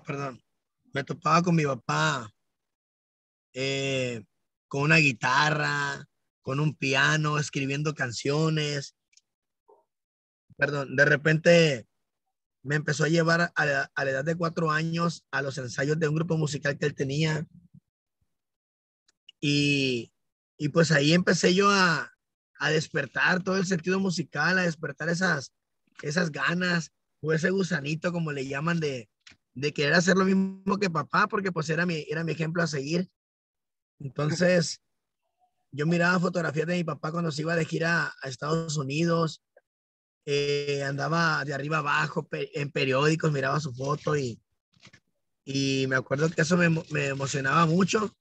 perdón, me topaba con mi papá eh, con una guitarra, con un piano, escribiendo canciones. Perdón, de repente me empezó a llevar a la, edad de cuatro años a los ensayos de un grupo musical que él tenía. Y, y pues ahí empecé yo a, a, despertar todo el sentido musical, a despertar esas, esas ganas o ese gusanito, como le llaman, de, de querer hacer lo mismo que papá, porque pues era mi, era mi ejemplo a seguir. Entonces, yo miraba fotografías de mi papá cuando se iba de gira a Estados Unidos eh, andaba de arriba abajo en periódicos, miraba su foto y, me acuerdo que eso me, me emocionaba mucho.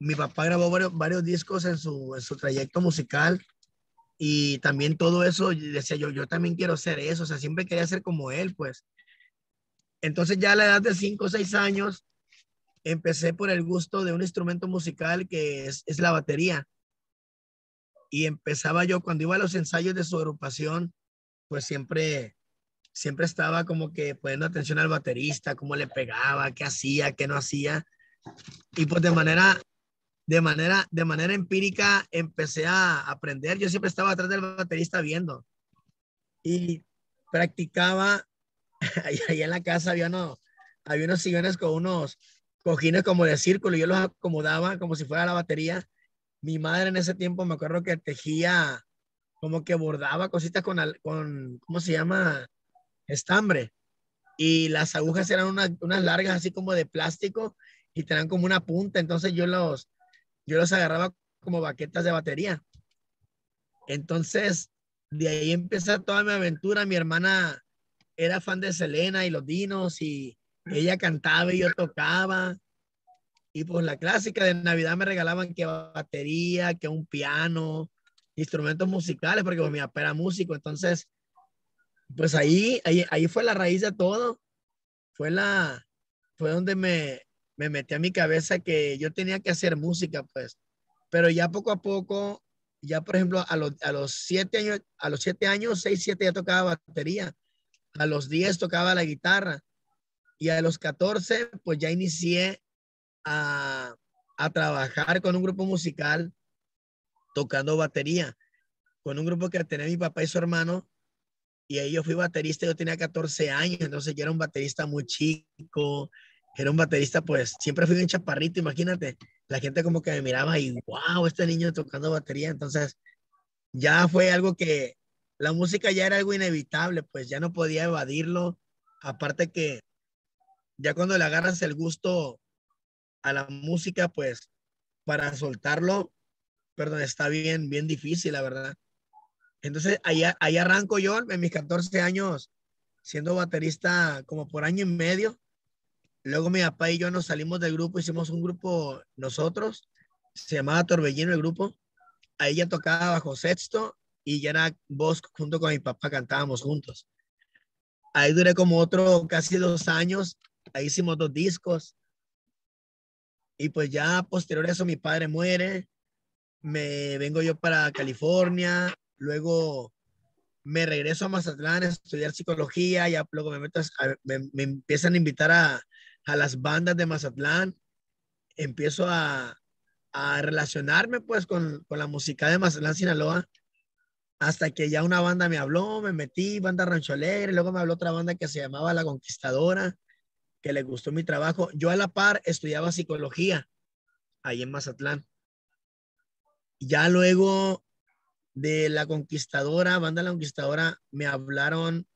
Mi papá grabó varios, varios discos en su, en su, trayecto musical y también todo eso, decía yo, yo también quiero ser eso, o sea, siempre quería ser como él, pues. Entonces ya a la edad de 5 o 6 años empecé por el gusto de un instrumento musical que es, es la batería. Y empezaba yo, cuando iba a los ensayos de su agrupación, pues siempre, siempre estaba como que poniendo atención al baterista, cómo le pegaba, qué hacía, qué no hacía. Y pues de manera, de manera, de manera empírica empecé a aprender. Yo siempre estaba atrás del baterista viendo y practicaba. Ahí, en la casa había, no, había unos sillones con unos cojines como de círculo. Yo los acomodaba como si fuera la batería. Mi madre en ese tiempo me acuerdo que tejía como que bordaba cositas con, con ¿cómo se llama? Estambre. Y las agujas eran unas, unas largas así como de plástico y tenían como una punta. Entonces yo los, yo los agarraba como baquetas de batería. Entonces, de ahí empezó toda mi aventura. Mi hermana era fan de Selena y los Dinos y ella cantaba y yo tocaba. Y pues la clásica de Navidad me regalaban que batería, que un piano, instrumentos musicales, porque pues, mi papá era músico, entonces, pues ahí, ahí, ahí fue la raíz de todo, fue la, fue donde me, me metí a mi cabeza que yo tenía que hacer música, pues, pero ya poco a poco, ya por ejemplo, a los, a los siete años, a los siete años, seis, siete ya tocaba batería, a los diez tocaba la guitarra, y a los catorce, pues ya inicié a, a trabajar con un grupo musical tocando batería con un grupo que tenía mi papá y su hermano. Y ahí yo fui baterista, yo tenía 14 años, entonces yo era un baterista muy chico, era un baterista, pues siempre fui un chaparrito, imagínate, la gente como que me miraba y wow, este niño tocando batería, entonces ya fue algo que la música ya era algo inevitable, pues ya no podía evadirlo, aparte que ya cuando le agarras el gusto a la música, pues para soltarlo perdón, está bien, bien difícil, la verdad. Entonces, ahí, ahí arranco yo en mis 14 años siendo baterista como por año y medio. Luego mi papá y yo nos salimos del grupo, hicimos un grupo nosotros, se llamaba Torbellino el grupo. Ahí ya tocaba bajo sexto y ya era voz junto con mi papá, cantábamos juntos. Ahí duré como otro casi dos años, ahí hicimos dos discos. Y pues ya posterior a eso mi padre muere, me vengo yo para California, luego me regreso a Mazatlán a estudiar psicología, ya luego me, meto me, empiezan a invitar a, a, las bandas de Mazatlán, empiezo a, a relacionarme pues con, con, la música de Mazatlán, Sinaloa, hasta que ya una banda me habló, me metí, banda Rancho Alegre, luego me habló otra banda que se llamaba La Conquistadora, que le gustó mi trabajo. Yo a la par estudiaba psicología ahí en Mazatlán. Ya luego de la conquistadora, banda la conquistadora, me hablaron,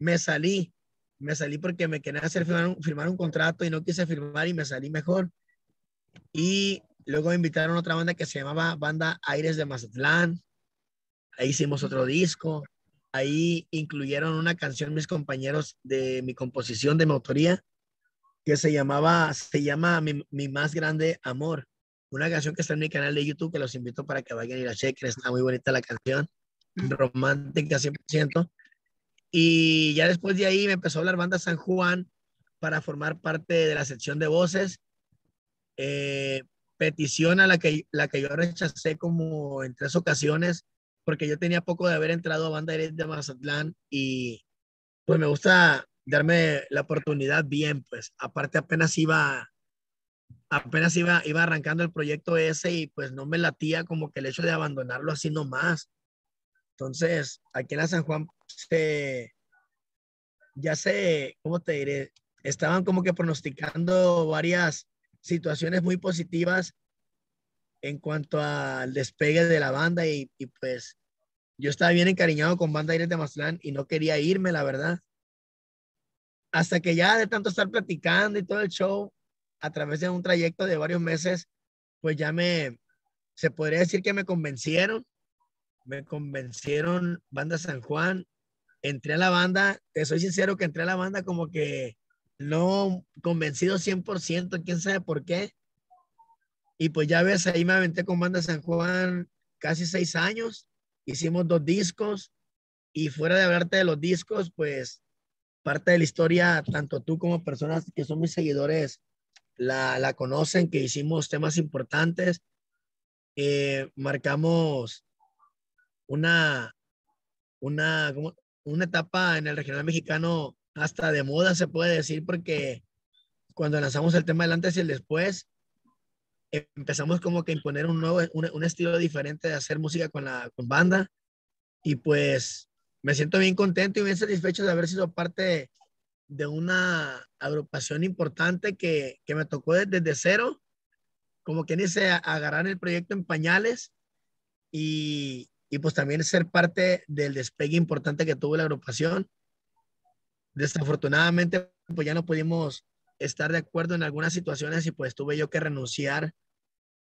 me salí, me salí porque me querían hacer firmar un, contrato y no quise firmar y me salí mejor. Y luego me invitaron a otra banda que se llamaba Banda Aires de Mazatlán. Ahí hicimos otro disco. Ahí incluyeron una canción mis compañeros de mi composición de mi autoría que se llamaba, se llama Mi, mi más grande amor una canción que está en mi canal de YouTube, que los invito para que vayan y la chequen, está muy bonita la canción, romántica 100%. Y ya después de ahí me empezó a hablar banda San Juan para formar parte de la sección de voces. Eh, petición a la que, la que yo rechacé como en tres ocasiones, porque yo tenía poco de haber entrado a Banda de Mazatlán y pues me gusta, darme la oportunidad bien, pues aparte apenas iba, apenas iba, iba arrancando el proyecto ese y pues no me latía como que el hecho de abandonarlo así nomás. Entonces, aquí en la San Juan se, ya sé, ¿cómo te diré? Estaban como que pronosticando varias situaciones muy positivas en cuanto al despegue de la banda y, y pues yo estaba bien encariñado con Banda Aires de Mazatlán y no quería irme, la verdad. Hasta que ya de tanto estar platicando y todo el show, a través de un trayecto de varios meses, pues ya me, se podría decir que me convencieron. Me convencieron Banda San Juan. Entré a la banda, te soy sincero que entré a la banda como que no convencido 100%, quién sabe por qué. Y pues ya ves, ahí me aventé con Banda San Juan casi seis años. Hicimos dos discos y fuera de hablarte de los discos, pues parte de la historia, tanto tú como personas que son mis seguidores la, la conocen, que hicimos temas importantes. Eh, marcamos una, una, una etapa en el regional mexicano hasta de moda, se puede decir, porque cuando lanzamos el tema del antes y el después, empezamos como que a imponer un nuevo, un, estilo diferente de hacer música con la con banda. Y pues me siento bien contento y bien satisfecho de haber sido parte de una agrupación importante que, que me tocó desde, desde, cero, como quien dice, agarrar el proyecto en pañales y, y pues también ser parte del despegue importante que tuvo la agrupación. Desafortunadamente, pues ya no pudimos estar de acuerdo en algunas situaciones y pues tuve yo que renunciar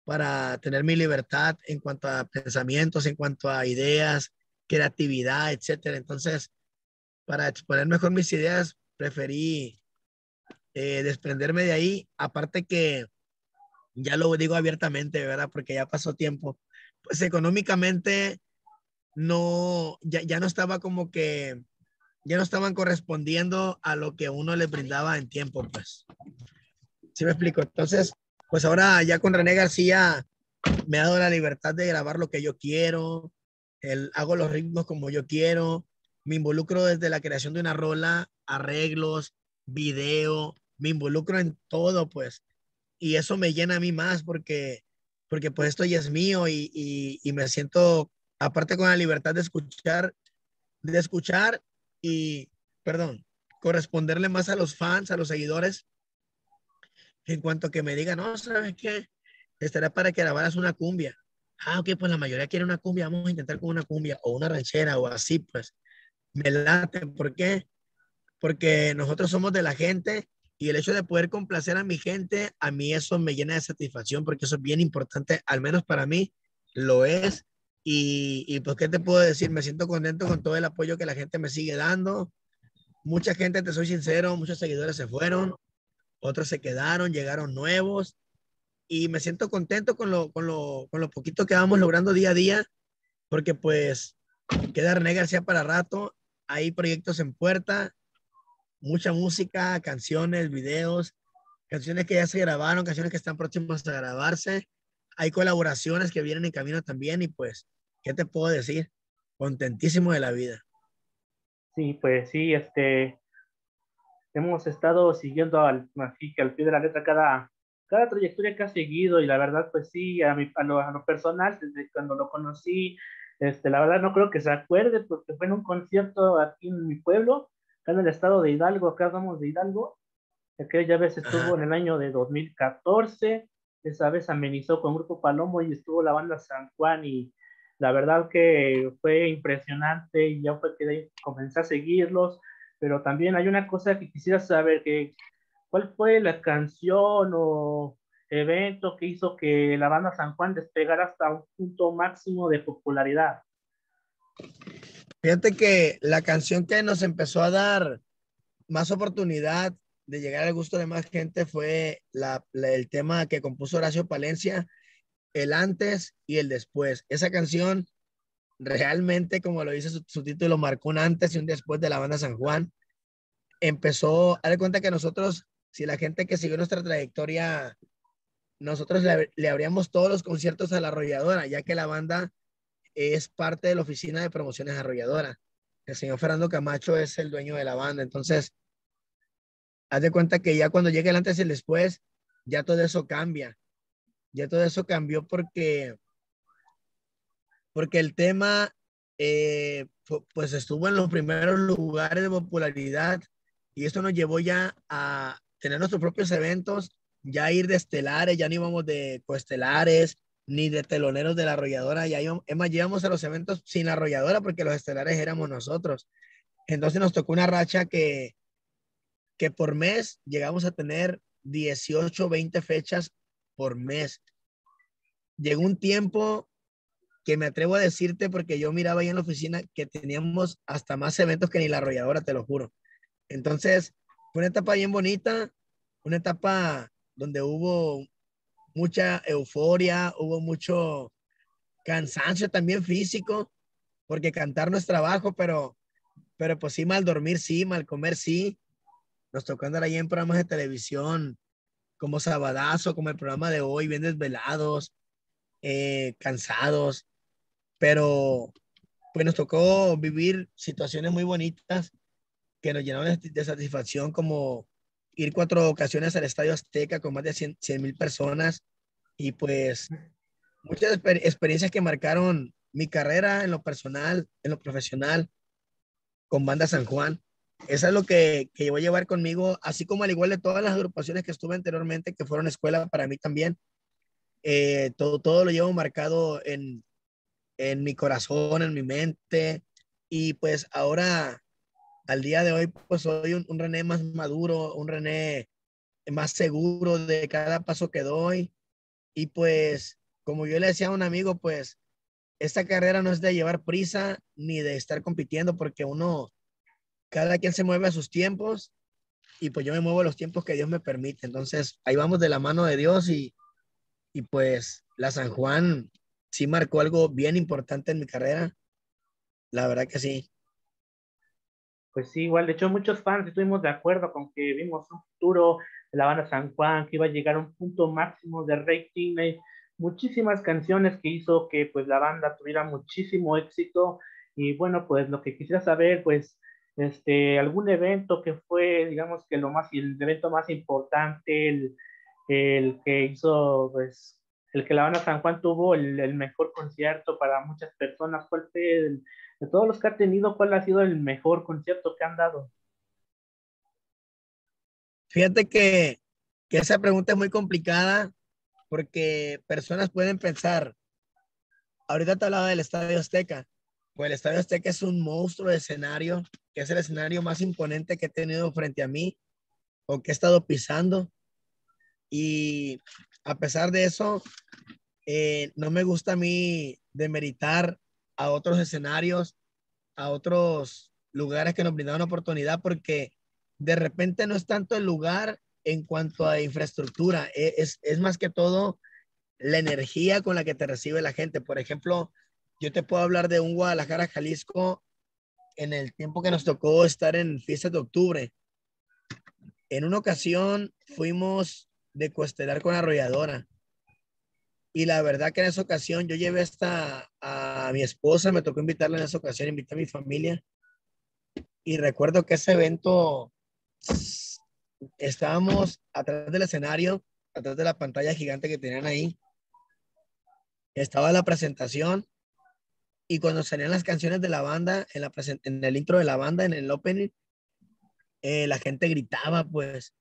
para tener mi libertad en cuanto a pensamientos, en cuanto a ideas, creatividad, etcétera. Entonces, para exponer mejor mis ideas, preferí eh, desprenderme de ahí. Aparte que, ya lo digo abiertamente, ¿verdad? Porque ya pasó tiempo. Pues económicamente no, ya, ya no estaba como que ya no estaban correspondiendo a lo que uno le brindaba en tiempo, pues. ¿Sí me explico? Entonces, pues ahora ya con René García me ha dado la libertad de grabar lo que yo quiero, el, hago los ritmos como yo quiero, me involucro desde la creación de una rola, arreglos, video, me involucro en todo, pues. Y eso me llena a mí más porque, porque pues esto ya es mío y, y, y me siento, aparte con la libertad de escuchar, de escuchar y, perdón, corresponderle más a los fans, a los seguidores, en cuanto que me digan, no, ¿sabes qué? Estará para que grabaras una cumbia. Ah, ok, pues la mayoría quiere una cumbia, vamos a intentar con una cumbia o una ranchera o así, pues me late. ¿Por qué? Porque nosotros somos de la gente y el hecho de poder complacer a mi gente, a mí eso me llena de satisfacción porque eso es bien importante, al menos para mí lo es. Y, y pues, ¿qué te puedo decir? Me siento contento con todo el apoyo que la gente me sigue dando. Mucha gente, te soy sincero, muchos seguidores se fueron, otros se quedaron, llegaron nuevos y me siento contento con lo, con lo, con lo poquito que vamos logrando día a día, porque pues queda René García para rato, hay proyectos en puerta, mucha música, canciones, videos, canciones que ya se grabaron, canciones que están próximas a grabarse, hay colaboraciones que vienen en camino también y pues, ¿qué te puedo decir? Contentísimo de la vida. Sí, pues sí, este, hemos estado siguiendo al, al pie de la letra cada, cada trayectoria que ha seguido y la verdad, pues sí, a, mi, a, lo, a lo personal, desde cuando lo conocí, este, la verdad no creo que se acuerde porque fue en un concierto aquí en mi pueblo, acá en el estado de Hidalgo, acá vamos de Hidalgo, aquella vez estuvo en el año de 2014, esa vez amenizó con Grupo Palomo y estuvo la banda San Juan y la verdad que fue impresionante y ya fue que comencé a seguirlos, pero también hay una cosa que quisiera saber, que ¿cuál fue la canción o evento que hizo que la banda San Juan despegara hasta un punto máximo de popularidad? Fíjate que la canción que nos empezó a dar más oportunidad de llegar al gusto de más gente fue el tema que compuso Horacio Palencia, el antes y el después. Esa canción realmente, como lo dice su, su, título, marcó un antes y un después de la banda San Juan. Empezó, a dar cuenta que nosotros, si la gente que siguió nuestra trayectoria, nosotros le, le abríamos todos los conciertos a la arrolladora, ya que la banda es parte de la oficina de promociones arrolladora. El señor Fernando Camacho es el dueño de la banda. Entonces, haz de cuenta que ya cuando llegue el antes y el después, ya todo eso cambia. Ya todo eso cambió porque, porque el tema, eh, pues estuvo en los primeros lugares de popularidad y esto nos llevó ya a tener nuestros propios eventos, ya ir de estelares, ya no íbamos de coestelares, ni de teloneros de la arrolladora, ya íbamos, más llevamos a los eventos sin arrolladora porque los estelares éramos nosotros. Entonces nos tocó una racha que, que por mes llegamos a tener 18, 20 fechas por mes. Llegó un tiempo que me atrevo a decirte porque yo miraba ahí en la oficina que teníamos hasta más eventos que ni la arrolladora, te lo juro. Entonces, fue una etapa bien bonita, una etapa donde hubo mucha euforia, hubo mucho cansancio también físico, porque cantar no es trabajo, pero, pero pues sí, mal dormir, sí, mal comer, sí. Nos tocó andar ahí en programas de televisión, como Sabadazo, como el programa de hoy, bien desvelados, eh, cansados, pero pues nos tocó vivir situaciones muy bonitas que nos llenaron de satisfacción, como ir cuatro ocasiones al Estadio Azteca con más de 100 mil personas y pues muchas experiencias que marcaron mi carrera en lo personal, en lo profesional, con Banda San Juan. Eso es lo que, que voy a llevar conmigo, así como al igual de todas las agrupaciones que estuve anteriormente, que fueron escuela para mí también. Eh, todo, todo lo llevo marcado en, en mi corazón, en mi mente. Y pues ahora al día de hoy, pues soy un, René más maduro, un René más seguro de cada paso que doy. Y pues, como yo le decía a un amigo, pues esta carrera no es de llevar prisa ni de estar compitiendo porque uno, cada quien se mueve a sus tiempos y pues yo me muevo a los tiempos que Dios me permite. Entonces, ahí vamos de la mano de Dios y, y pues la San Juan sí marcó algo bien importante en mi carrera. La verdad que sí. Pues sí, igual, de hecho muchos fans estuvimos de acuerdo con que vimos un futuro de la banda San Juan, que iba a llegar a un punto máximo de rating, hay muchísimas canciones que hizo que pues la banda tuviera muchísimo éxito y bueno, pues lo que quisiera saber, pues este, algún evento que fue, digamos que lo más, el evento más importante, el, el que hizo, pues, el que la banda San Juan tuvo el, el mejor concierto para muchas personas, ¿cuál fue el, de todos los que ha tenido, ¿cuál ha sido el mejor concierto que han dado? Fíjate que, que esa pregunta es muy complicada porque personas pueden pensar, ahorita te hablaba del Estadio Azteca, pues el Estadio Azteca es un monstruo de escenario, que es el escenario más imponente que he tenido frente a mí o que he estado pisando. Y a pesar de eso, eh, no me gusta a mí demeritar a otros escenarios, a otros lugares que nos brindaron oportunidad, porque de repente no es tanto el lugar en cuanto a infraestructura, e, es, es más que todo la energía con la que te recibe la gente. Por ejemplo, yo te puedo hablar de un Guadalajara, Jalisco, en el tiempo que nos tocó estar en fiestas de octubre. En una ocasión fuimos de coestelar con arrolladora y la verdad que en esa ocasión yo llevé hasta a mi esposa, me tocó invitarla en esa ocasión, invité a mi familia. Y recuerdo que ese evento estábamos atrás del escenario, atrás de la pantalla gigante que tenían ahí. Estaba la presentación y cuando salían las canciones de la banda, en, la en el intro de la banda, en el opening, eh, la gente gritaba, pues,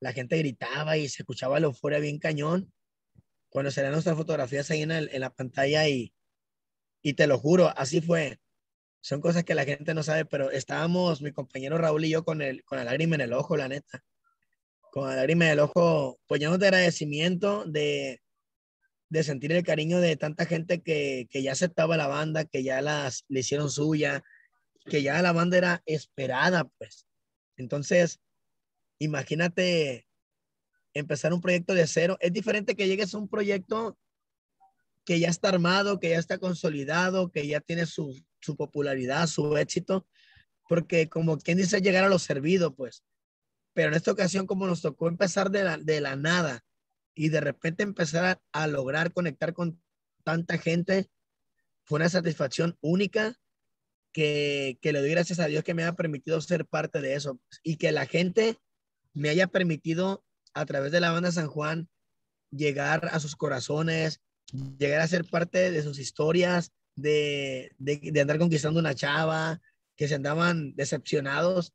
la gente gritaba y se escuchaba la euforia bien cañón cuando salían nuestras fotografías ahí en, en la pantalla y, y te lo juro, así fue. Son cosas que la gente no sabe, pero estábamos, mi compañero Raúl y yo, con, el, con la lágrima en el ojo, la neta. Con la lágrima en el ojo, pues llenos de agradecimiento, de, de sentir el cariño de tanta gente que, que ya aceptaba la banda, que ya las le hicieron suya, que ya la banda era esperada, pues. Entonces, imagínate empezar un proyecto de cero. Es diferente que llegues a un proyecto que ya está armado, que ya está consolidado, que ya tiene su, su popularidad, su éxito, porque como quien dice llegar a lo servido, pues. Pero en esta ocasión, como nos tocó empezar de la, de la nada y de repente empezar a, lograr conectar con tanta gente, fue una satisfacción única que, que, le doy gracias a Dios que me ha permitido ser parte de eso y que la gente me haya permitido a través de la banda San Juan llegar a sus corazones, llegar a ser parte de sus historias, de, de, andar conquistando una chava, que se andaban decepcionados,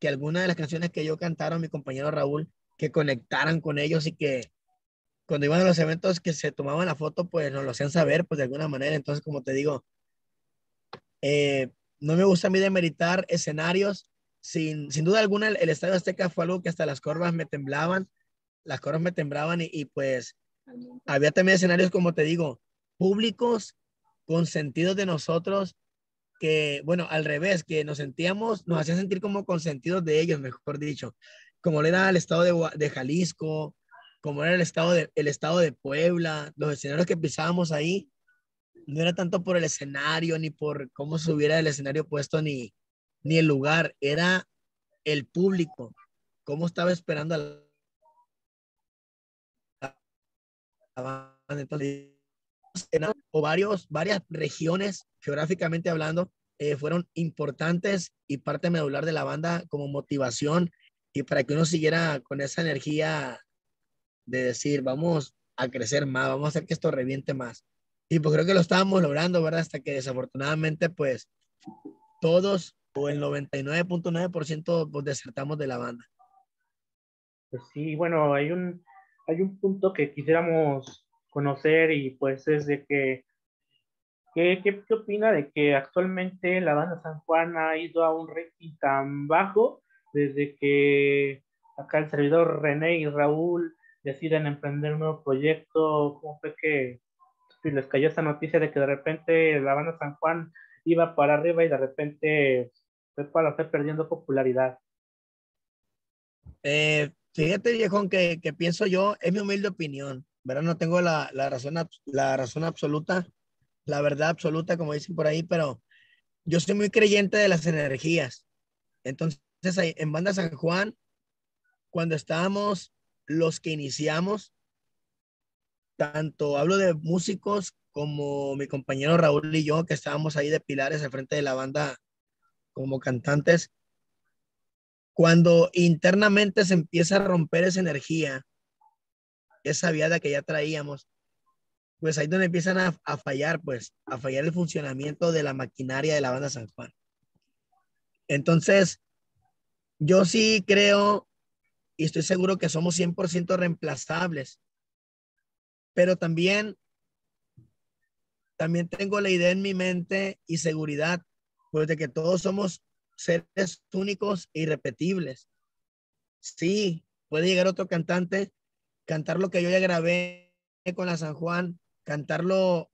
que alguna de las canciones que yo cantaron, mi compañero Raúl, que conectaran con ellos y que cuando iban a los eventos que se tomaban la foto, pues nos lo hacían saber, pues de alguna manera. Entonces, como te digo, eh, no me gusta a mí demeritar escenarios. Sin, sin duda alguna, el, Estadio Azteca fue algo que hasta las corvas me temblaban, las corvas me temblaban y, pues había también escenarios, como te digo, públicos, con sentidos de nosotros, que, bueno, al revés, que nos sentíamos, nos hacía sentir como consentidos de ellos, mejor dicho, como era el estado de Jalisco, como era el estado de, el estado de Puebla, los escenarios que pisábamos ahí, no era tanto por el escenario, ni por cómo se hubiera el escenario puesto, ni, ni el lugar, era el público, cómo estaba esperando a la o varios, varias regiones, geográficamente hablando, eh, fueron importantes y parte medular de la banda como motivación y para que uno siguiera con esa energía de decir, vamos a crecer más, vamos a hacer que esto reviente más. Y pues creo que lo estábamos logrando, ¿verdad? Hasta que desafortunadamente, pues todos o el 99.9% pues desertamos de la banda. Pues sí, bueno, hay un, hay un punto que quisiéramos conocer y pues es de que, ¿qué, qué, qué opina de que actualmente la banda San Juan ha ido a un rating tan bajo desde que acá el servidor René y Raúl deciden emprender un nuevo proyecto? ¿Cómo fue que les cayó esa noticia de que de repente la banda San Juan iba para arriba y de repente fue para estar perdiendo popularidad? Eh, fíjate, viejón, que, que, pienso yo, es mi humilde opinión, ¿verdad? No tengo la, la, razón, la razón absoluta, la verdad absoluta, como dicen por ahí, pero yo soy muy creyente de las energías. Entonces, en Banda San Juan, cuando estábamos los que iniciamos, tanto hablo de músicos como mi compañero Raúl y yo, que estábamos ahí de pilares al frente de la banda como cantantes, cuando internamente se empieza a romper esa energía, esa viada que ya traíamos, pues ahí donde empiezan a, a, fallar, pues, a fallar el funcionamiento de la maquinaria de la banda San Juan. Entonces, yo sí creo y estoy seguro que somos 100% reemplazables. Pero también, también tengo la idea en mi mente y seguridad, pues de que todos somos seres únicos e irrepetibles. Sí, puede llegar otro cantante, cantar lo que yo ya grabé con la San Juan, cantarlo,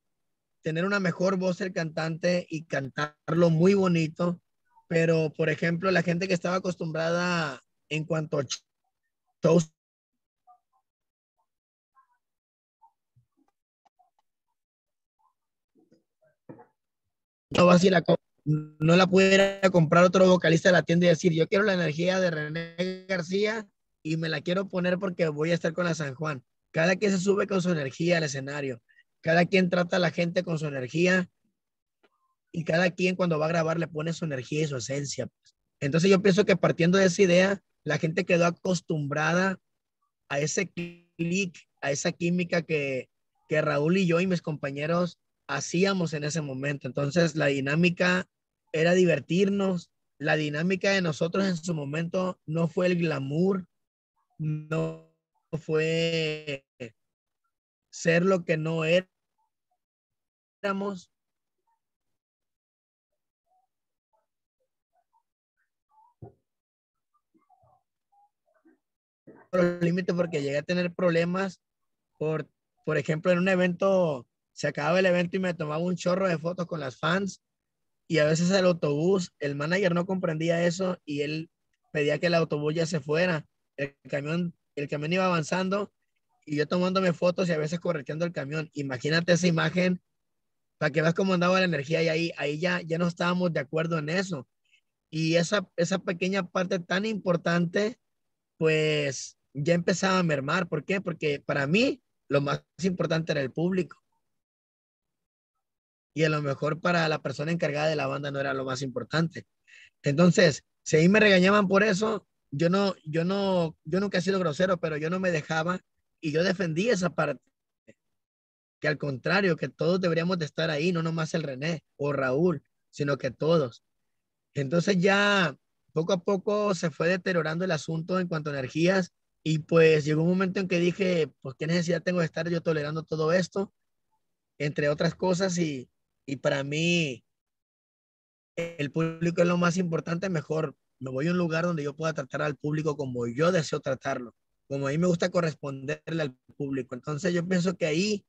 tener una mejor voz el cantante y cantarlo muy bonito. Pero, por ejemplo, la gente que estaba acostumbrada en cuanto a no la, no la pudiera comprar otro vocalista de la tienda y decir, yo quiero la energía de René García y me la quiero poner porque voy a estar con la San Juan. Cada quien se sube con su energía al escenario. Cada quien trata a la gente con su energía y cada quien cuando va a grabar le pone su energía y su esencia. Entonces yo pienso que partiendo de esa idea, la gente quedó acostumbrada a ese clic, a esa química que, que Raúl y yo y mis compañeros hacíamos en ese momento. Entonces la dinámica era divertirnos. La dinámica de nosotros en su momento no fue el glamour, no fue ser lo que no éramos, los límites porque llegué a tener problemas por, por ejemplo, en un evento, se acababa el evento y me tomaba un chorro de fotos con las fans y a veces el autobús, el manager no comprendía eso y él pedía que el autobús ya se fuera. El camión, el camión iba avanzando y yo tomándome fotos y a veces correteando el camión. Imagínate esa imagen para que veas cómo andaba la energía y ahí, ahí ya, ya no estábamos de acuerdo en eso. Y esa, esa pequeña parte tan importante, pues ya empezaba a mermar. ¿Por qué? Porque para mí lo más importante era el público. Y a lo mejor para la persona encargada de la banda no era lo más importante. Entonces, si ahí me regañaban por eso, yo no, yo no, yo nunca he sido grosero, pero yo no me dejaba y yo defendí esa parte. Que al contrario, que todos deberíamos de estar ahí, no nomás el René o Raúl, sino que todos. Entonces ya poco a poco se fue deteriorando el asunto en cuanto a energías y pues llegó un momento en que dije, pues qué necesidad tengo de estar yo tolerando todo esto, entre otras cosas y, y para mí el público es lo más importante, mejor me voy a un lugar donde yo pueda tratar al público como yo deseo tratarlo, como a mí me gusta corresponderle al público. Entonces yo pienso que ahí,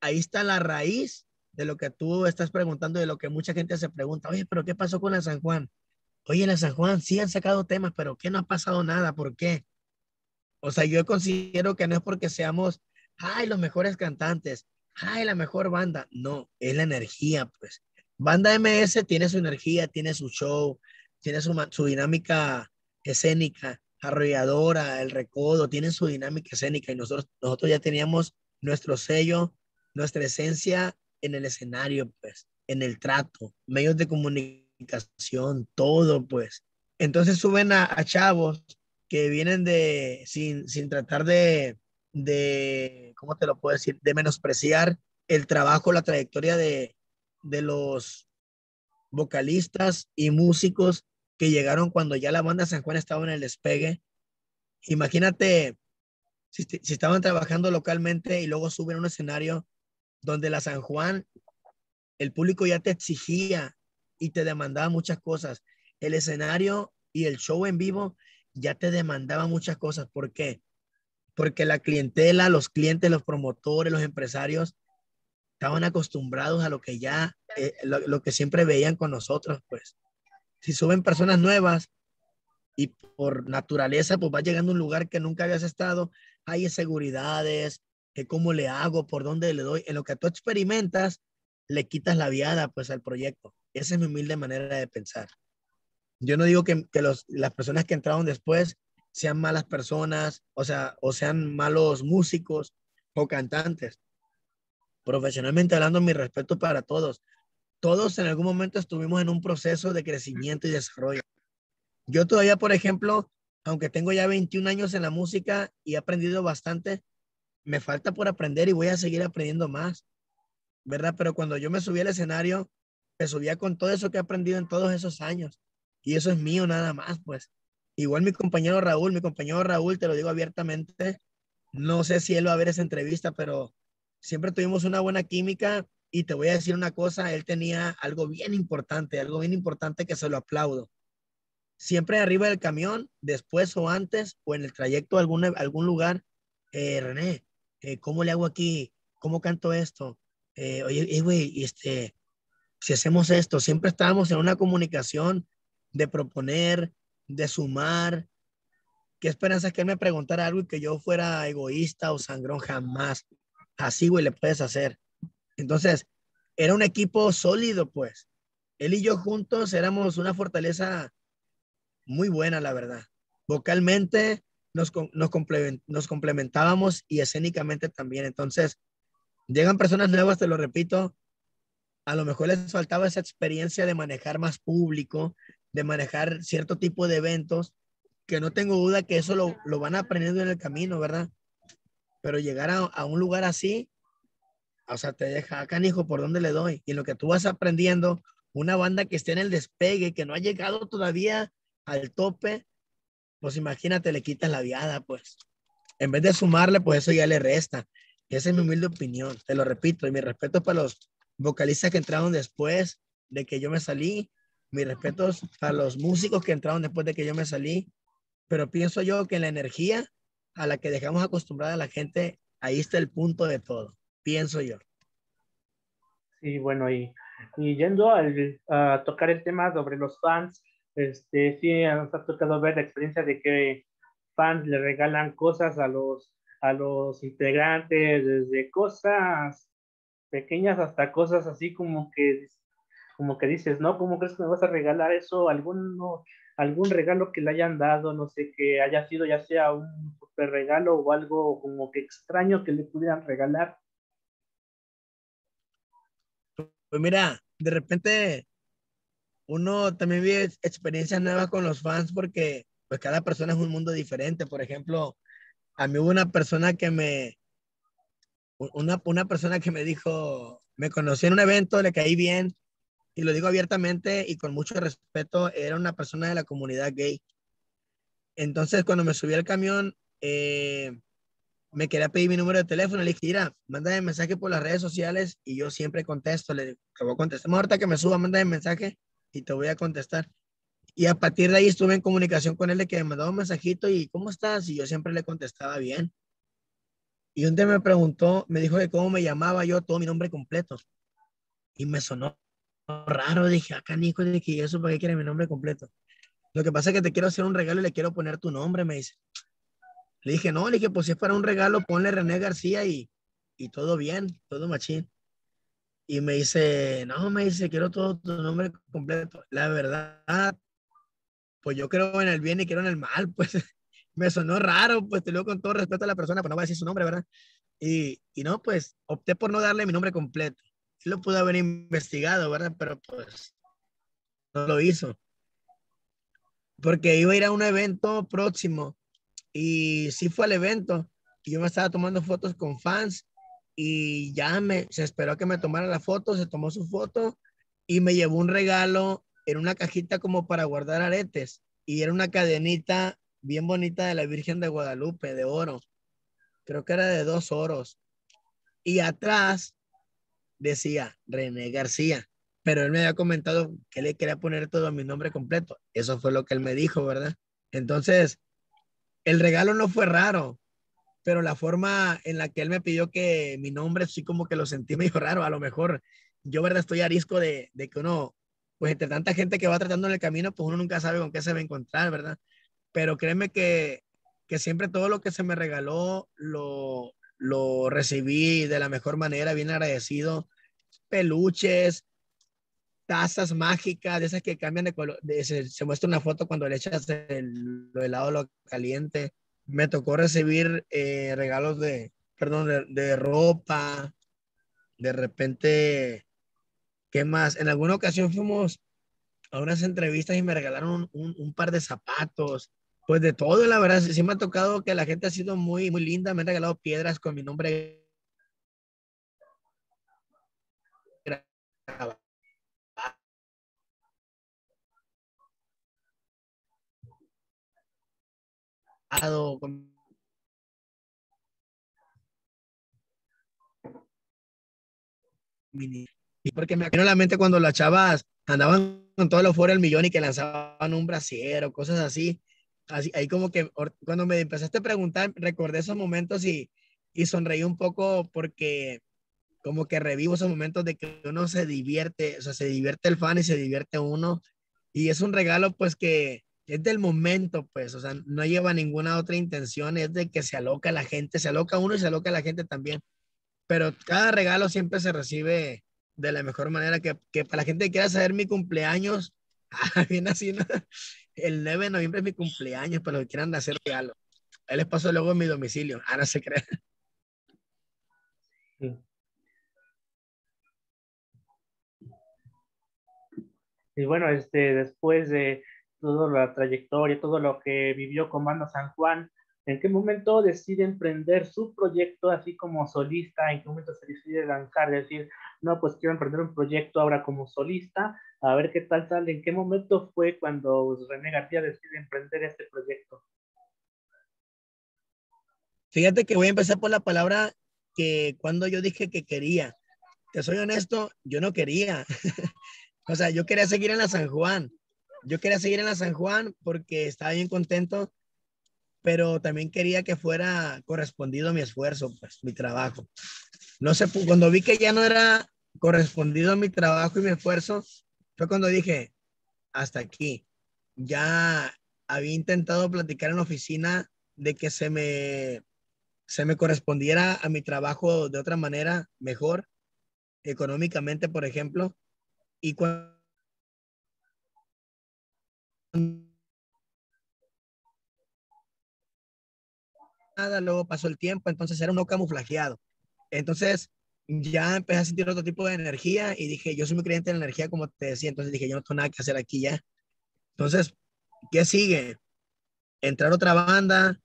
ahí está la raíz de lo que tú estás preguntando, de lo que mucha gente se pregunta, oye, pero ¿qué pasó con la San Juan? Oye, la San Juan sí han sacado temas, pero ¿qué no ha pasado nada? ¿Por qué? O sea, yo considero que no es porque seamos, ay, los mejores cantantes, ay, la mejor banda. No, es la energía, pues. Banda MS tiene su energía, tiene su show, tiene su, dinámica escénica, arrolladora, el recodo, tienen su dinámica escénica y nosotros, nosotros ya teníamos nuestro sello, nuestra esencia en el escenario, pues, en el trato, medios de comunicación, todo, pues. Entonces suben a, chavos que vienen de, sin, sin tratar de, de, ¿cómo te lo puedo decir? De menospreciar el trabajo, la trayectoria de, de los vocalistas y músicos que llegaron cuando ya la banda San Juan estaba en el despegue. Imagínate si, si estaban trabajando localmente y luego suben a un escenario donde la San Juan, el público ya te exigía y te demandaba muchas cosas. El escenario y el show en vivo ya te demandaba muchas cosas. ¿Por qué? Porque la clientela, los clientes, los promotores, los empresarios estaban acostumbrados a lo que ya, eh, lo, lo, que siempre veían con nosotros, pues si suben personas nuevas y por naturaleza, pues va llegando a un lugar que nunca habías estado, hay inseguridades, que cómo le hago, por dónde le doy, en lo que tú experimentas, le quitas la viada pues al proyecto. Esa es mi humilde manera de pensar. Yo no digo que, las personas que entraron después sean malas personas, o sea, o sean malos músicos o cantantes. Profesionalmente hablando, mi respeto para todos todos en algún momento estuvimos en un proceso de crecimiento y desarrollo. Yo todavía, por ejemplo, aunque tengo ya 21 años en la música y he aprendido bastante, me falta por aprender y voy a seguir aprendiendo más, ¿verdad? Pero cuando yo me subí al escenario, me subía con todo eso que he aprendido en todos esos años. Y eso es mío nada más, pues. Igual mi compañero Raúl, mi compañero Raúl, te lo digo abiertamente, no sé si él va a ver esa entrevista, pero siempre tuvimos una buena química y te voy a decir una cosa, él tenía algo bien importante, algo bien importante que se lo aplaudo. Siempre arriba del camión, después o antes, o en el trayecto a algún, algún lugar, eh, René, eh, ¿cómo le hago aquí? ¿Cómo canto esto? Eh, oye, güey, este, si hacemos esto, siempre estábamos en una comunicación de proponer, de sumar. ¿Qué esperanza que él me preguntara algo y que yo fuera egoísta o sangrón? Jamás. Así, güey, le puedes hacer. Entonces, era un equipo sólido, pues. Él y yo juntos éramos una fortaleza muy buena, la verdad. Vocalmente nos, nos, nos complementábamos y escénicamente también. Entonces, llegan personas nuevas, te lo repito, a lo mejor les faltaba esa experiencia de manejar más público, de manejar cierto tipo de eventos, que no tengo duda que eso lo, lo van aprendiendo en el camino, ¿verdad? Pero llegar a, a un lugar así o sea, te deja, canijo, ¿por dónde le doy? Y lo que tú vas aprendiendo, una banda que esté en el despegue, que no ha llegado todavía al tope, pues imagínate, le quitas la viada, pues. En vez de sumarle, pues eso ya le resta. Esa es mi humilde opinión, te lo repito, y mi respeto para los vocalistas que entraron después de que yo me salí, mi respeto para los músicos que entraron después de que yo me salí, pero pienso yo que la energía a la que dejamos acostumbrada a la gente, ahí está el punto de todo pienso yo. Sí, bueno, y, y yendo al, a tocar el tema sobre los fans, este, sí nos ha tocado ver la experiencia de que fans le regalan cosas a los, a los integrantes, desde cosas pequeñas hasta cosas así como que, como que dices, ¿no? ¿Cómo crees que me vas a regalar eso? ¿Algún, algún regalo que le hayan dado, no sé, que haya sido ya sea un super regalo o algo como que extraño que le pudieran regalar? Pues mira, de repente uno también vive experiencias nuevas con los fans porque pues cada persona es un mundo diferente. Por ejemplo, a mí hubo una persona que me, una, una persona que me dijo, me conocí en un evento, le caí bien, y lo digo abiertamente y con mucho respeto, era una persona de la comunidad gay. Entonces, cuando me subí al camión, eh, me quería pedir mi número de teléfono, le dije, mira, mándame mensaje por las redes sociales y yo siempre contesto, le digo, te voy a contestar, ahorita que me suba, mándame mensaje y te voy a contestar. Y a partir de ahí estuve en comunicación con él de que me mandaba un mensajito y ¿cómo estás? Y yo siempre le contestaba bien. Y un día me preguntó, me dijo que cómo me llamaba yo, todo mi nombre completo. Y me sonó raro, dije, acá ah, Nico, dije, ¿y eso para qué quiere mi nombre completo? Lo que pasa es que te quiero hacer un regalo y le quiero poner tu nombre, me dice. Le dije, no, le dije, pues si es para un regalo, ponle René García y, y todo bien, todo machín. Y me dice, no, me dice, quiero todo tu nombre completo. La verdad, pues yo creo en el bien y quiero en el mal, pues me sonó raro, pues te lo digo con todo respeto a la persona, pues no voy a decir su nombre, ¿verdad? Y, y no, pues opté por no darle mi nombre completo. Lo pude haber investigado, ¿verdad? Pero pues no lo hizo. Porque iba a ir a un evento próximo y sí fue al evento. Y yo me estaba tomando fotos con fans y ya me, se esperó que me tomara la foto, se tomó su foto y me llevó un regalo en una cajita como para guardar aretes. Y era una cadenita bien bonita de la Virgen de Guadalupe, de oro. Creo que era de dos oros. Y atrás decía René García, pero él me había comentado que le quería poner todo mi nombre completo. Eso fue lo que él me dijo, ¿verdad? Entonces, el regalo no fue raro, pero la forma en la que él me pidió que mi nombre, sí como que lo sentí medio raro. A lo mejor yo, ¿verdad? Estoy a risco de, de que uno, pues entre tanta gente que va tratando en el camino, pues uno nunca sabe con qué se va a encontrar, ¿verdad? Pero créeme que, que siempre todo lo que se me regaló lo, lo recibí de la mejor manera, bien agradecido. Peluches, tazas mágicas, de esas que cambian de color, se, muestra una foto cuando le echas el, lo helado lo caliente. Me tocó recibir eh, regalos de, perdón, de, ropa, de repente, ¿qué más? En alguna ocasión fuimos a unas entrevistas y me regalaron un, par de zapatos, pues de todo, la verdad, sí, me ha tocado que la gente ha sido muy, muy linda, me han regalado piedras con mi nombre y porque me vino la mente cuando las chavas andaban con todo lo fuera del millón y que lanzaban un brasier o cosas así. Así. Ahí como que cuando me empezaste a preguntar, recordé esos momentos y, y sonreí un poco porque como que revivo esos momentos de que uno se divierte, o sea, se divierte el fan y se divierte uno. Y es un regalo pues que, es del momento, pues, o sea, no lleva ninguna otra intención, es de que se aloca la gente, se aloca uno y se aloca la gente también. Pero cada regalo siempre se recibe de la mejor manera que, que para la gente que quiera saber mi cumpleaños, ah, bien así, ¿no? El 9 de noviembre es mi cumpleaños, para los que quieran hacer regalo. Ahí les paso luego en mi domicilio. Ah, no se cree. Y bueno, este, después de toda la trayectoria, todo lo que vivió con Banda San Juan, ¿en qué momento decide emprender su proyecto así como solista? ¿En qué momento se decide lanzar? Decir, no, pues quiero emprender un proyecto ahora como solista, a ver qué tal sale. ¿En qué momento fue cuando René García decide emprender este proyecto? Fíjate que voy a empezar por la palabra que cuando yo dije que quería. Te soy honesto, yo no quería. o sea, yo quería seguir en la San Juan yo quería seguir en la San Juan porque estaba bien contento, pero también quería que fuera correspondido mi esfuerzo, pues mi trabajo. No sé, cuando vi que ya no era correspondido mi trabajo y mi esfuerzo, fue cuando dije, hasta aquí. Ya había intentado platicar en la oficina de que se me, se me correspondiera a mi trabajo de otra manera, mejor, económicamente, por ejemplo. Y cuando nada, luego pasó el tiempo, entonces era un no camuflajeado. Entonces ya empecé a sentir otro tipo de energía y dije, yo soy muy creyente en energía, como te decía, entonces dije, yo no tengo nada que hacer aquí ya. Entonces, ¿qué sigue? entrar otra banda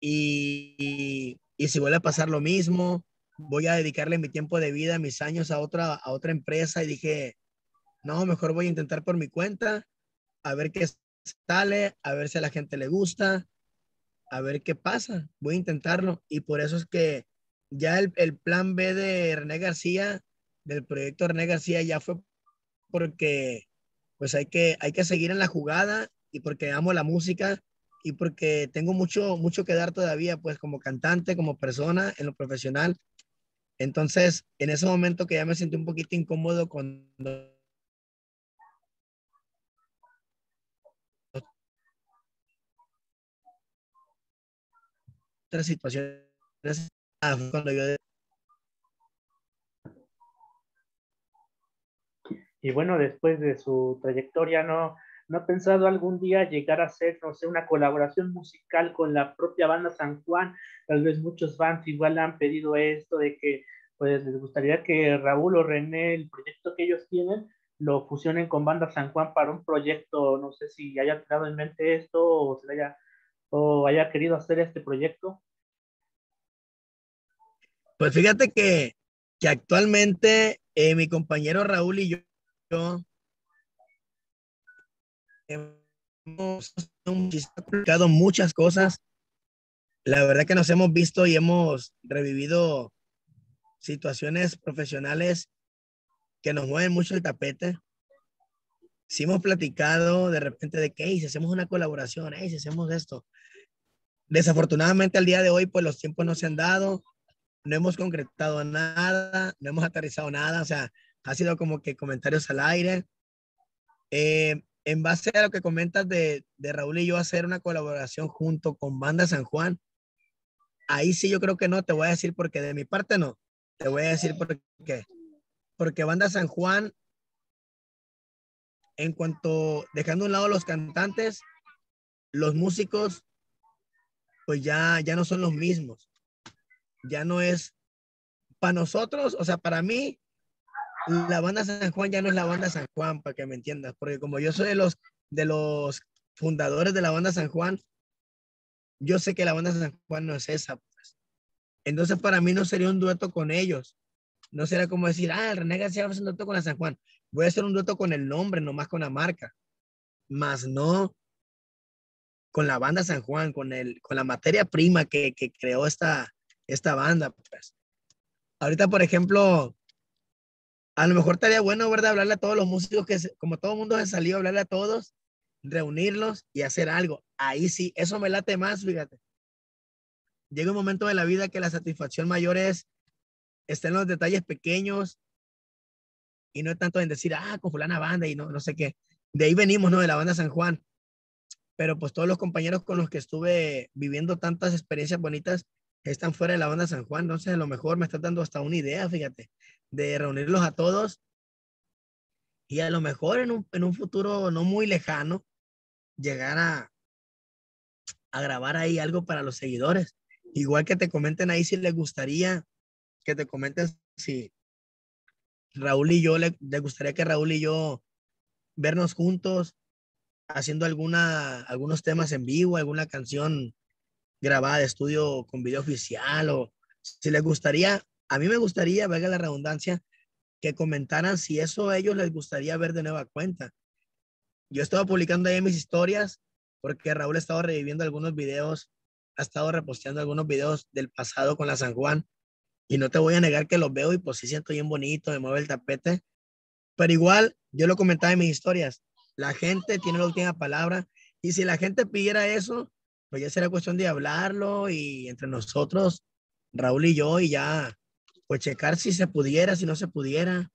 y, y, si vuelve a pasar lo mismo, voy a dedicarle mi tiempo de vida, mis años a otra, a otra empresa y dije, no, mejor voy a intentar por mi cuenta, a ver qué sale, a ver si a la gente le gusta, a ver qué pasa, voy a intentarlo. Y por eso es que ya el, el plan B de René García, del proyecto René García, ya fue porque pues hay que, hay que seguir en la jugada y porque amo la música y porque tengo mucho, mucho que dar todavía, pues como cantante, como persona, en lo profesional. Entonces, en ese momento que ya me sentí un poquito incómodo con otras situaciones, yo Y bueno, después de su trayectoria, ¿no, ¿no ha pensado algún día llegar a hacer, no sé, una colaboración musical con la propia banda San Juan? Tal vez muchos fans igual han pedido esto de que pues les gustaría que Raúl o René, el proyecto que ellos tienen, lo fusionen con Banda San Juan para un proyecto, no sé si haya tenido en mente esto o se haya, o haya querido hacer este proyecto. Pues fíjate que, que actualmente eh, mi compañero Raúl y yo hemos publicado muchas cosas. La verdad que nos hemos visto y hemos revivido situaciones profesionales que nos mueven mucho el tapete. Si hemos platicado de repente de que, si hacemos una colaboración, si hacemos esto. Desafortunadamente al día de hoy, pues los tiempos no se han dado, no hemos concretado nada, no hemos aterrizado nada, o sea, ha sido como que comentarios al aire. Eh, en base a lo que comentas de, de, Raúl y yo hacer una colaboración junto con Banda San Juan, ahí sí yo creo que no, te voy a decir porque de mi parte no, te voy a decir por qué. Porque Banda San Juan, en cuanto, dejando a un lado los cantantes, los músicos, pues ya, ya no son los mismos. Ya no es, para nosotros, o sea, para mí, la banda San Juan ya no es la banda San Juan, para que me entiendas, porque como yo soy de los, de los fundadores de la banda San Juan, yo sé que la banda San Juan no es esa. Pues. Entonces para mí no sería un dueto con ellos. No sería como decir, ah, el René García va a hacer un dueto con la San Juan. Voy a hacer un dueto con el nombre, nomás con la marca. Más no con la banda San Juan, con, el, con la materia prima que, que creó esta, esta banda. Pues. Ahorita, por ejemplo, a lo mejor estaría bueno, ¿verdad? Hablarle a todos los músicos que, como todo el mundo se salió, hablarle a todos, reunirlos y hacer algo. Ahí sí, eso me late más, fíjate. Llega un momento de la vida que la satisfacción mayor es estar en los detalles pequeños y no tanto en decir, ah, con fulana banda y no, no sé qué. De ahí venimos, ¿no? De la banda San Juan. Pero pues todos los compañeros con los que estuve viviendo tantas experiencias bonitas están fuera de la banda San Juan. Entonces, a lo mejor me estás dando hasta una idea, fíjate, de reunirlos a todos y a lo mejor en un, en un futuro no muy lejano llegar a, a grabar ahí algo para los seguidores. Igual que te comenten ahí si les gustaría, que te comenten si Raúl y yo, le, gustaría que Raúl y yo vernos juntos haciendo alguna, algunos temas en vivo, alguna canción grabada de estudio con video oficial o si les gustaría, a mí me gustaría, valga la redundancia, que comentaran si eso a ellos les gustaría ver de nueva cuenta. Yo estaba publicando ahí mis historias porque Raúl ha estado reviviendo algunos videos, ha estado reposteando algunos videos del pasado con la San Juan y no te voy a negar que los veo y pues sí siento bien bonito, me mueve el tapete, pero igual yo lo comentaba en mis historias, la gente tiene la última palabra y si la gente pidiera eso, pues ya será cuestión de hablarlo y entre nosotros, Raúl y yo, y ya pues checar si se pudiera, si no se pudiera.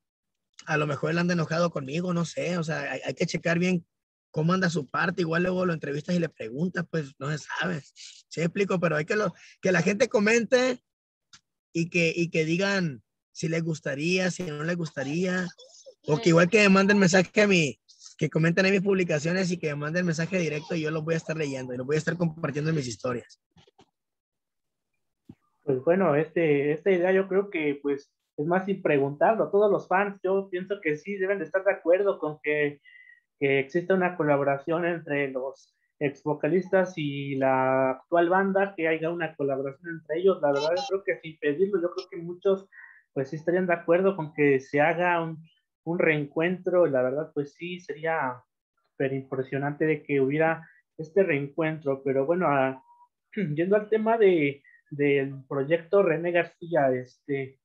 A lo mejor él anda enojado conmigo, no sé, o sea, hay, que checar bien cómo anda su parte, igual luego lo entrevistas y le preguntas, pues no se sabe. Sí explico, pero hay que, lo, que la gente comente y que, y que digan si les gustaría, si no les gustaría, o que igual que manden mensaje a mí, que comenten en mis publicaciones y que me manden mensaje directo y yo los voy a estar leyendo y los voy a estar compartiendo en mis historias. Pues bueno, este, esta idea yo creo que pues es más sin preguntarlo. Todos los fans, yo pienso que sí deben de estar de acuerdo con que, que exista una colaboración entre los ex vocalistas y la actual banda, que haya una colaboración entre ellos. La verdad, yo creo que sin pedirlo, yo creo que muchos pues sí estarían de acuerdo con que se haga un, un reencuentro. La verdad, pues sí, sería súper impresionante de que hubiera este reencuentro. Pero bueno, yendo al tema de, del proyecto René García, este,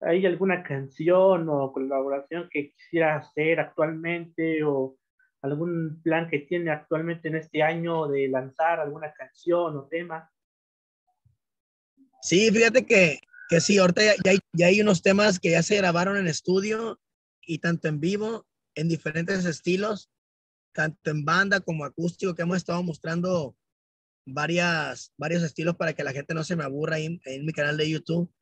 ¿hay alguna canción o colaboración que quisiera hacer actualmente o algún plan que tiene actualmente en este año de lanzar alguna canción o tema? Sí, fíjate que, que sí, ahorita ya, hay, ya hay unos temas que ya se grabaron en estudio y tanto en vivo, en diferentes estilos, tanto en banda como acústico, que hemos estado mostrando varias, varios estilos para que la gente no se me aburra en, en mi canal de YouTube.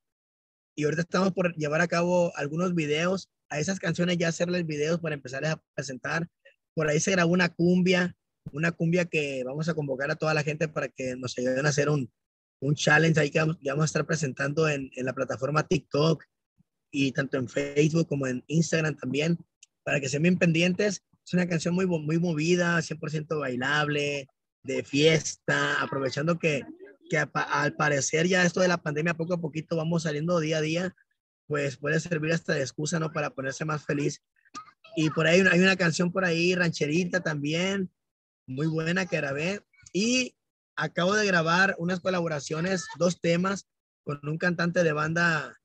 Y ahorita estamos por llevar a cabo algunos videos, a esas canciones ya hacerles videos para empezar a presentar. Por ahí se grabó una cumbia, una cumbia que vamos a convocar a toda la gente para que nos ayuden a hacer un, un challenge ahí que vamos, vamos a estar presentando en, en, la plataforma TikTok y tanto en Facebook como en Instagram también, para que se bien pendientes. Es una canción muy, muy movida, 100% bailable, de fiesta, aprovechando que, que al parecer ya esto de la pandemia poco a poquito vamos saliendo día a día, pues puede servir hasta de excusa, ¿no? Para ponerse más feliz. Y por ahí hay una canción por ahí, rancherita también, muy buena que grabé. Y acabo de grabar unas colaboraciones, dos temas con un cantante de banda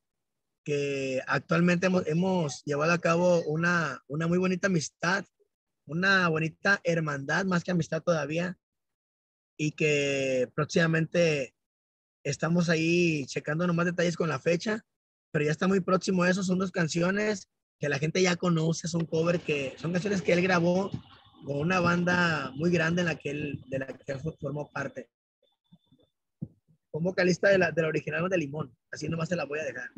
que actualmente hemos, hemos llevado a cabo una, una muy bonita amistad, una bonita hermandad, más que amistad todavía, y que próximamente estamos ahí checando nomás detalles con la fecha, pero ya está muy próximo eso, son dos canciones que la gente ya conoce, son cover que son canciones que él grabó con una banda muy grande en la que él, de la que formó parte. Como vocalista de la, de la original de Limón, así nomás se la voy a dejar.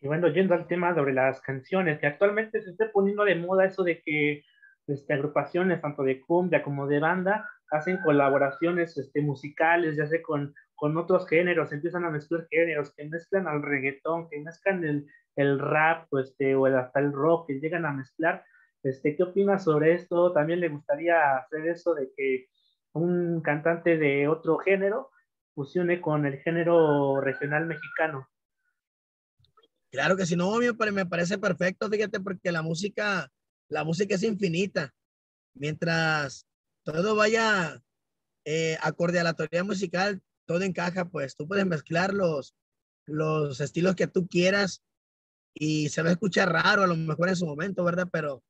Y bueno, yendo al tema sobre las canciones, que actualmente se está poniendo de moda eso de que este, agrupaciones, tanto de cumbia como de banda, hacen colaboraciones este, musicales, ya sea con, con otros géneros, empiezan a mezclar géneros, que mezclan al reggaetón, que mezclan el, el rap, este, o hasta el rock, que llegan a mezclar. Este, ¿Qué opinas sobre esto? También le gustaría hacer eso de que un cantante de otro género fusione con el género regional mexicano. Claro que si no, me parece perfecto, fíjate, porque la música, la música es infinita. Mientras todo vaya eh, acorde a la teoría musical, todo encaja, pues tú puedes mezclar los, los estilos que tú quieras y se va a escuchar raro a lo mejor en su momento, ¿verdad? Pero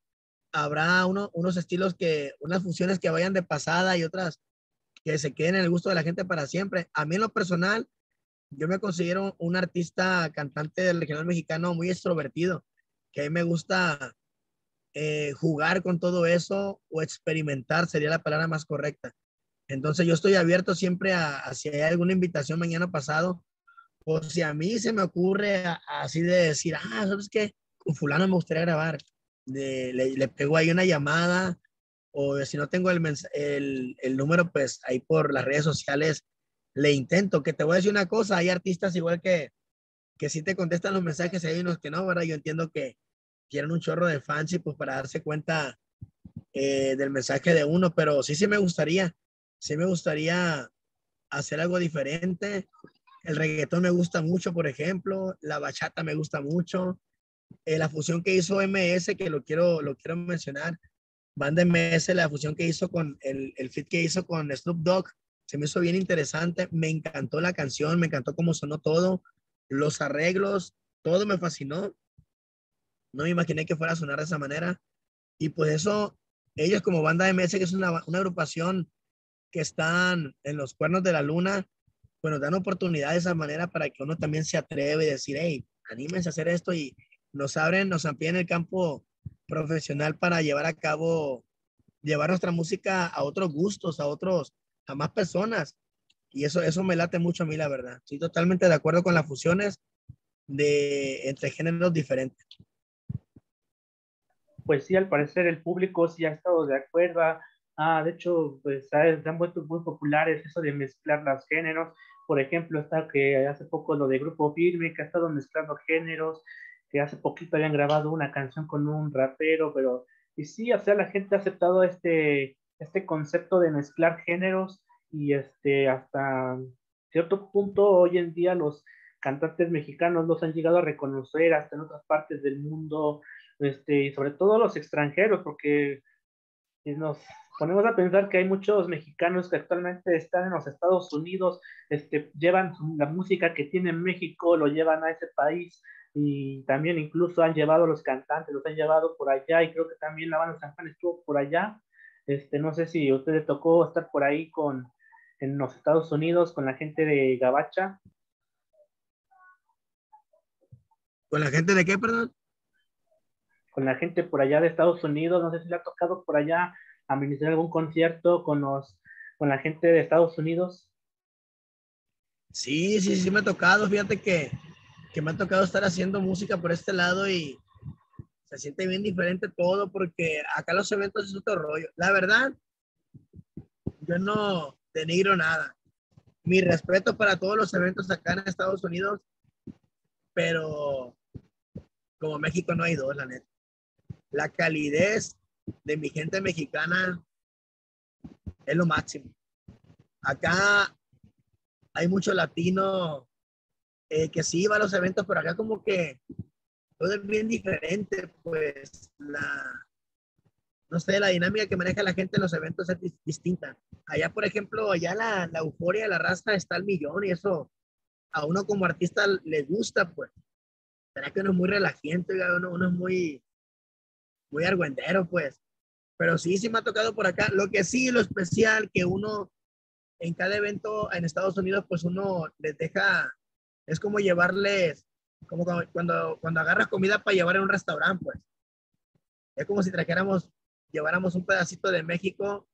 habrá uno, unos estilos que, unas funciones que vayan de pasada y otras que se queden en el gusto de la gente para siempre. A mí en lo personal, yo me considero un artista cantante del regional mexicano muy extrovertido, que a mí me gusta eh, jugar con todo eso o experimentar, sería la palabra más correcta. Entonces yo estoy abierto siempre a, si hay alguna invitación mañana pasado, o si a mí se me ocurre así de decir, ah, ¿sabes qué? Con fulano me gustaría grabar le, le, pego ahí una llamada o si no tengo el, el, el, número, pues ahí por las redes sociales le intento. Que te voy a decir una cosa, hay artistas igual que, que si te contestan los mensajes, hay unos que no, ¿verdad? Yo entiendo que quieren un chorro de fans y pues para darse cuenta eh, del mensaje de uno, pero sí, sí me gustaría, sí me gustaría hacer algo diferente. El reggaetón me gusta mucho, por ejemplo, la bachata me gusta mucho, eh, la fusión que hizo MS, que lo quiero, lo quiero mencionar, Banda MS, la fusión que hizo con el, el fit que hizo con Snoop Dogg, se me hizo bien interesante, me encantó la canción, me encantó cómo sonó todo, los arreglos, todo me fascinó. No me imaginé que fuera a sonar de esa manera. Y pues eso, ellos como banda MS, que es una, una agrupación que están en los cuernos de la luna, pues nos dan oportunidad de esa manera para que uno también se atreve a decir, hey, anímense a hacer esto y, nos abren, nos amplían el campo profesional para llevar a cabo, llevar nuestra música a otros gustos, a otros, a más personas. Y eso, eso me late mucho a mí, la verdad. Estoy totalmente de acuerdo con las fusiones de, entre géneros diferentes. Pues sí, al parecer el público sí ha estado de acuerdo. Ah, de hecho, pues han vuelto muy populares eso de mezclar los géneros. Por ejemplo, está que hace poco lo de Grupo Firme, que ha estado mezclando géneros, que hace poquito habían grabado una canción con un rapero, pero y sí, o sea, la gente ha aceptado este, este concepto de mezclar géneros y este, hasta cierto punto hoy en día los cantantes mexicanos los han llegado a reconocer hasta en otras partes del mundo, este, y sobre todo los extranjeros, porque nos ponemos a pensar que hay muchos mexicanos que actualmente están en los Estados Unidos, este, llevan la música que tiene México, lo llevan a ese país y también incluso han llevado a los cantantes, los han llevado por allá y creo que también la banda San Juan estuvo por allá. Este, no sé si a usted le tocó estar por ahí con, en los Estados Unidos con la gente de Gabacha. ¿Con la gente de qué, perdón? Con la gente por allá de Estados Unidos, no sé si le ha tocado por allá administrar algún concierto con los con la gente de Estados Unidos? Sí, sí, sí me ha tocado. Fíjate que, que me ha tocado estar haciendo música por este lado y se siente bien diferente todo porque acá los eventos es otro rollo. La verdad, yo no denigro nada. Mi respeto para todos los eventos acá en Estados Unidos, pero como México no hay dos, la neta. La calidez de mi gente mexicana es lo máximo. Acá hay mucho latino eh, que sí va a los eventos, pero acá como que todo es bien diferente, pues la, no sé, la dinámica que maneja la gente en los eventos es distinta. Allá, por ejemplo, allá la, la euforia de la raza está al millón y eso a uno como artista le gusta, pues. Será que uno es muy relajante, uno, uno es muy, muy argüendero, pues. Pero sí, sí me ha tocado por acá. Lo que sí, lo especial, que uno en cada evento en Estados Unidos, pues uno les deja, es como llevarles, como cuando, cuando agarras comida para llevar en un restaurante, pues. Es como si trajéramos, lleváramos un pedacito de México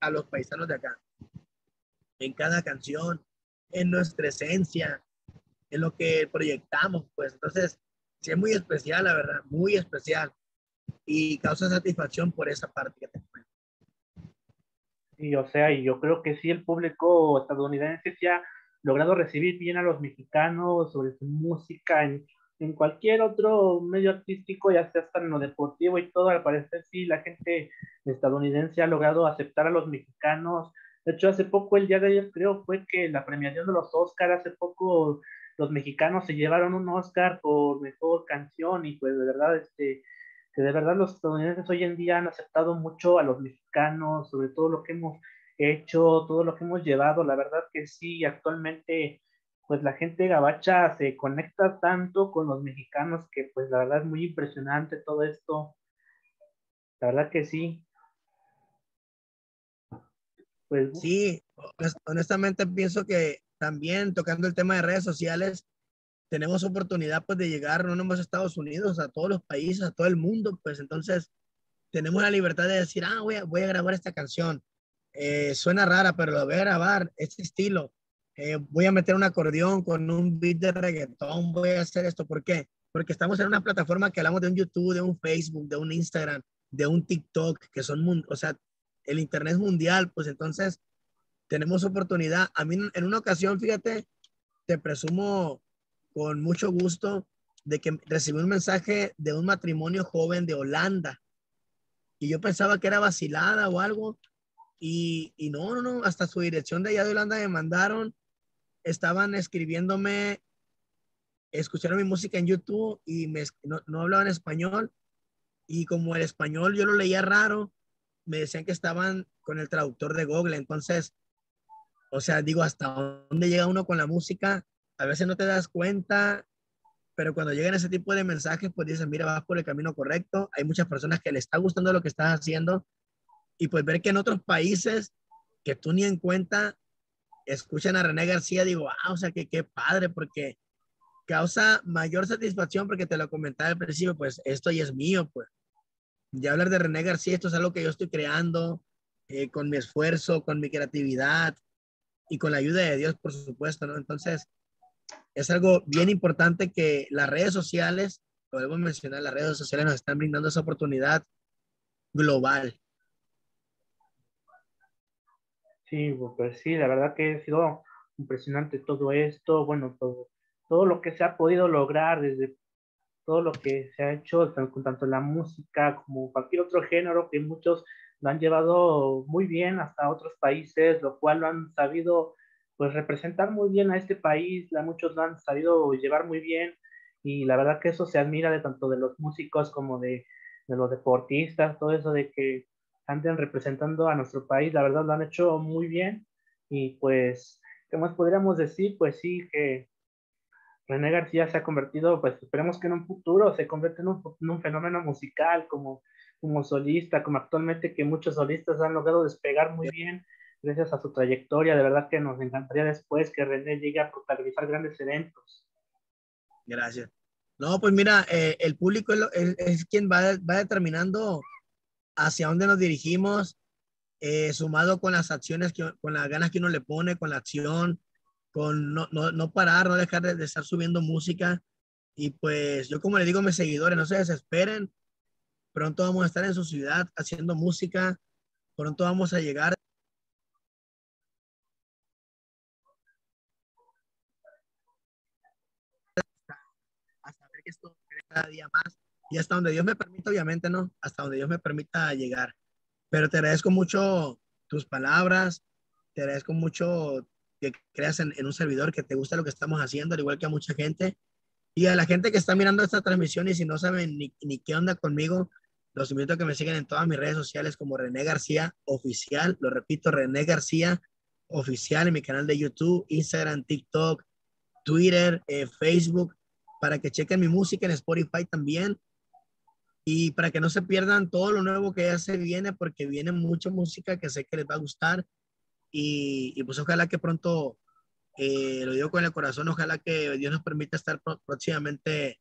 a los paisanos de acá. En cada canción, en nuestra esencia, en lo que proyectamos, pues. Entonces, sí es muy especial, la verdad, muy especial y causa satisfacción por esa parte que te Sí, o sea, y yo creo que sí, el público estadounidense se ha logrado recibir bien a los mexicanos sobre su música en, cualquier otro medio artístico, ya sea hasta en lo deportivo y todo, al parecer sí, la gente estadounidense ha logrado aceptar a los mexicanos. De hecho, hace poco, el día de ayer creo, fue que la premiación de los Oscars, hace poco los mexicanos se llevaron un Oscar por mejor canción y pues de verdad, este, que de verdad los estadounidenses hoy en día han aceptado mucho a los mexicanos, sobre todo lo que hemos hecho, todo lo que hemos llevado. La verdad que sí, actualmente pues la gente gabacha se conecta tanto con los mexicanos que pues la verdad es muy impresionante todo esto. La verdad que sí. Pues, sí, honestamente pienso que también tocando el tema de redes sociales, tenemos oportunidad pues de llegar no nomás a Estados Unidos, a todos los países, a todo el mundo, pues entonces tenemos la libertad de decir, ah, voy a, voy a grabar esta canción. Eh, suena rara, pero la voy a grabar, este estilo. Eh, voy a meter un acordeón con un beat de reggaetón, voy a hacer esto. ¿Por qué? Porque estamos en una plataforma que hablamos de un YouTube, de un Facebook, de un Instagram, de un TikTok, que son, o sea, el Internet mundial, pues entonces tenemos oportunidad. A mí en una ocasión, fíjate, te presumo con mucho gusto de que recibí un mensaje de un matrimonio joven de Holanda. Y yo pensaba que era vacilada o algo. Y, y no, no, no, hasta su dirección de allá de Holanda me mandaron. Estaban escribiéndome, escucharon mi música en YouTube y me, no, no hablaban español. Y como el español yo lo leía raro, me decían que estaban con el traductor de Google. Entonces, o sea, digo, ¿hasta dónde llega uno con la música? a veces no te das cuenta, pero cuando llegan ese tipo de mensajes, pues dicen, mira, vas por el camino correcto. Hay muchas personas que le está gustando lo que estás haciendo y pues ver que en otros países que tú ni en cuenta escuchan a René García, digo, ah, o sea, que qué padre, porque causa mayor satisfacción porque te lo comentaba al principio, pues esto ya es mío, pues. Ya hablar de René García, esto es algo que yo estoy creando eh, con mi esfuerzo, con mi creatividad y con la ayuda de Dios, por supuesto, ¿no? Entonces, es algo bien importante que las redes sociales, lo debo mencionar, las redes sociales nos están brindando esa oportunidad global. Sí, pues sí, la verdad que ha sido impresionante todo esto, bueno, todo, todo lo que se ha podido lograr desde todo lo que se ha hecho con tanto la música como cualquier otro género que muchos lo han llevado muy bien hasta otros países, lo cual lo han sabido pues representar muy bien a este país, la, muchos lo han sabido llevar muy bien y la verdad que eso se admira de tanto de los músicos como de, de los deportistas, todo eso de que anden representando a nuestro país, la verdad lo han hecho muy bien y pues, ¿qué más podríamos decir? Pues sí, que René García se ha convertido, pues esperemos que en un futuro se convierta en un, fenómeno musical como, como solista, como actualmente que muchos solistas han logrado despegar muy bien gracias a su trayectoria. De verdad que nos encantaría después que René llegue a protagonizar grandes eventos. Gracias. No, pues mira, eh, el público es, quien va, va, determinando hacia dónde nos dirigimos, eh, sumado con las acciones, que, con las ganas que uno le pone, con la acción, con no, no, no parar, no dejar de, estar subiendo música. Y pues yo como le digo a mis seguidores, no se desesperen. Pronto vamos a estar en su ciudad haciendo música. Pronto vamos a llegar. A saber que esto cada día más. Y hasta donde Dios me permita, obviamente, ¿no? Hasta donde Dios me permita llegar. Pero te agradezco mucho tus palabras. Te agradezco mucho que creas en, un servidor, que te gusta lo que estamos haciendo, al igual que a mucha gente. Y a la gente que está mirando esta transmisión y si no saben ni, ni qué onda conmigo, los invito a que me sigan en todas mis redes sociales como René García Oficial. Lo repito, René García Oficial en mi canal de YouTube, Instagram, TikTok, Twitter, eh, Facebook, para que chequen mi música en Spotify también. Y para que no se pierdan todo lo nuevo que ya se viene, porque viene mucha música que sé que les va a gustar y, pues ojalá que pronto, eh, lo digo con el corazón, ojalá que Dios nos permita estar próximamente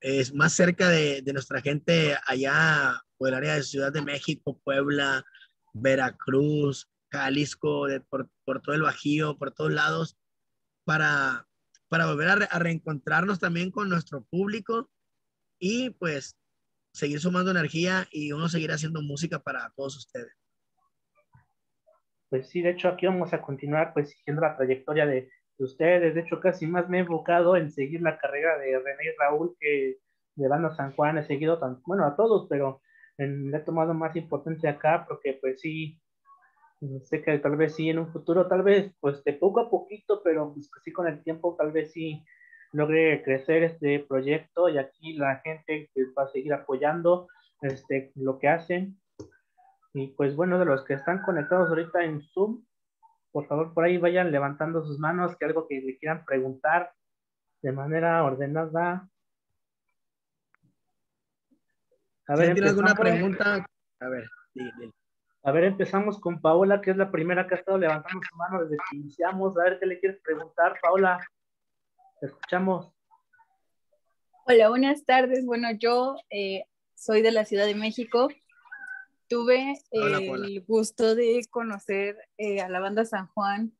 es más cerca de, de, nuestra gente allá por el área de Ciudad de México, Puebla, Veracruz, Jalisco, de, por, por, todo el Bajío, por todos lados, para, para volver a, a, reencontrarnos también con nuestro público y pues seguir sumando energía y uno seguir haciendo música para todos ustedes pues sí, de hecho aquí vamos a continuar pues siguiendo la trayectoria de, ustedes. De hecho, casi más me he enfocado en seguir la carrera de René y Raúl que de Banda San Juan. He seguido, tan, bueno, a todos, pero le he tomado más importancia acá porque pues sí, sé que tal vez sí en un futuro, tal vez pues de poco a poquito, pero pues sí con el tiempo tal vez sí logre crecer este proyecto y aquí la gente pues, va a seguir apoyando este, lo que hacen y pues bueno, de los que están conectados ahorita en Zoom, por favor por ahí vayan levantando sus manos, que algo que le quieran preguntar de manera ordenada. A ver, ¿tiene alguna pregunta? A ver, A ver, empezamos con Paola, que es la primera que ha estado levantando su mano desde que iniciamos. A ver, ¿qué le quieres preguntar, Paola? Te escuchamos. Hola, buenas tardes. Bueno, yo eh, soy de la Ciudad de México tuve el gusto de conocer eh, a la banda San Juan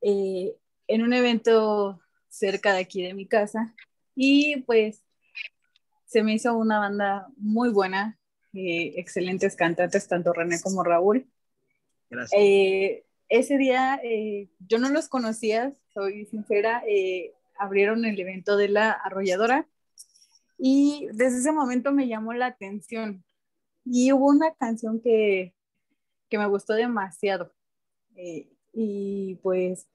eh, en un evento cerca de aquí de mi casa y pues se me hizo una banda muy buena, excelentes cantantes, tanto René como Raúl. Gracias. ese día yo no los conocía, soy sincera, abrieron el evento de la arrolladora y desde ese momento me llamó la atención y hubo una canción que, que me gustó demasiado. Eh, y pues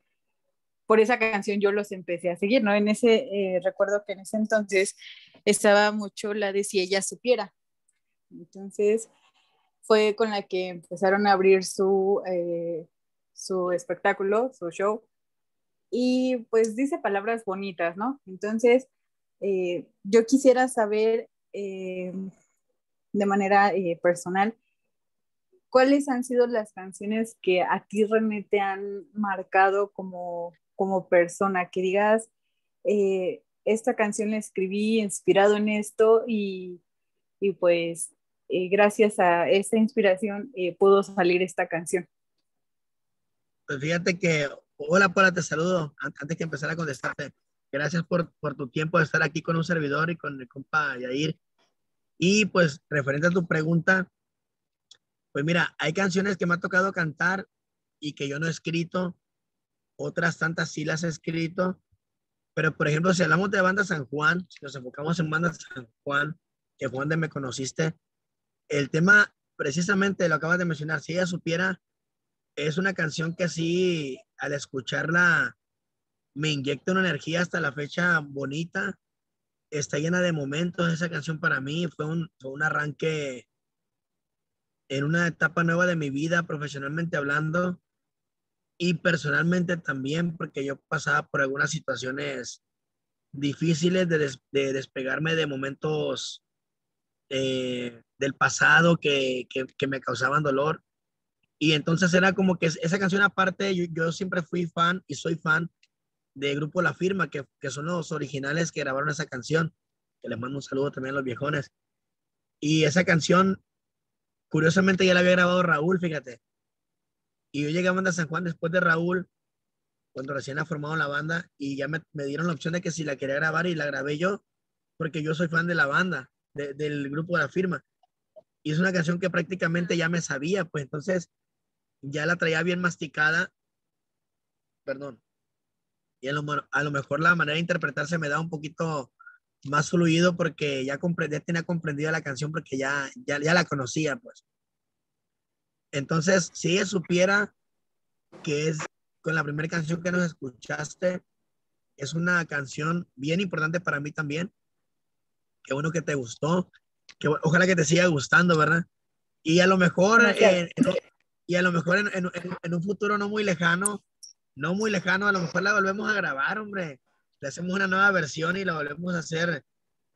por esa canción yo los empecé a seguir, ¿no? En ese, eh, recuerdo que en ese entonces estaba mucho la de si ella supiera. Entonces fue con la que empezaron a abrir su, eh, su espectáculo, su show. Y pues dice palabras bonitas, ¿no? Entonces, yo quisiera saber de manera eh, personal, ¿cuáles han sido las canciones que a ti realmente han marcado como, como persona? Que digas, eh, esta canción la escribí inspirado en esto y, y pues eh, gracias a esa inspiración pudo salir esta canción. Pues fíjate que, hola Paula, te saludo antes que empezar a contestarte. Gracias por, por, tu tiempo de estar aquí con un servidor y con el compa Yair. Y pues, referente a tu pregunta, pues mira, hay canciones que me ha tocado cantar y que yo no he escrito, otras tantas sí las he escrito, Pero, por ejemplo, si hablamos de banda San Juan, si nos enfocamos en banda San Juan, que fue donde me conociste, el tema, precisamente lo acabas de mencionar, si ella supiera, es una canción que así, al escucharla, me inyecta una energía hasta la fecha bonita, está llena de momentos, esa canción para mí fue un, fue un arranque en una etapa nueva de mi vida, profesionalmente hablando, y personalmente también, porque yo pasaba por algunas situaciones difíciles de, de despegarme de momentos eh, del pasado que, que, que, me causaban dolor. Y entonces era como que esa canción aparte, yo, yo siempre fui fan y soy fan de Grupo La Firma, que, que, son los originales que grabaron esa canción, que les mando un saludo también a los viejones. Y esa canción, curiosamente ya la había grabado Raúl, fíjate. Y yo llegué a Banda San Juan después de Raúl, cuando recién ha formado la banda, y ya me, me, dieron la opción de que si la quería grabar y la grabé yo, porque yo soy fan de la banda, de, del grupo de la firma. Y es una canción que prácticamente ya me sabía, pues entonces ya la traía bien masticada. Perdón. Y a lo, a lo mejor la manera de interpretarse me da un poquito más fluido porque ya, comprendí, ya tenía comprendida la canción porque ya, ya, ya la conocía, pues. Entonces, si ella supiera que es con la primera canción que nos escuchaste, es una canción bien importante para mí también. Qué bueno que te gustó. Que, ojalá que te siga gustando, ¿verdad? Y a lo mejor, eh, y a lo mejor en, en, en, un futuro no muy lejano, no muy lejano, a lo mejor la volvemos a grabar, hombre. Le hacemos una nueva versión y la volvemos a hacer,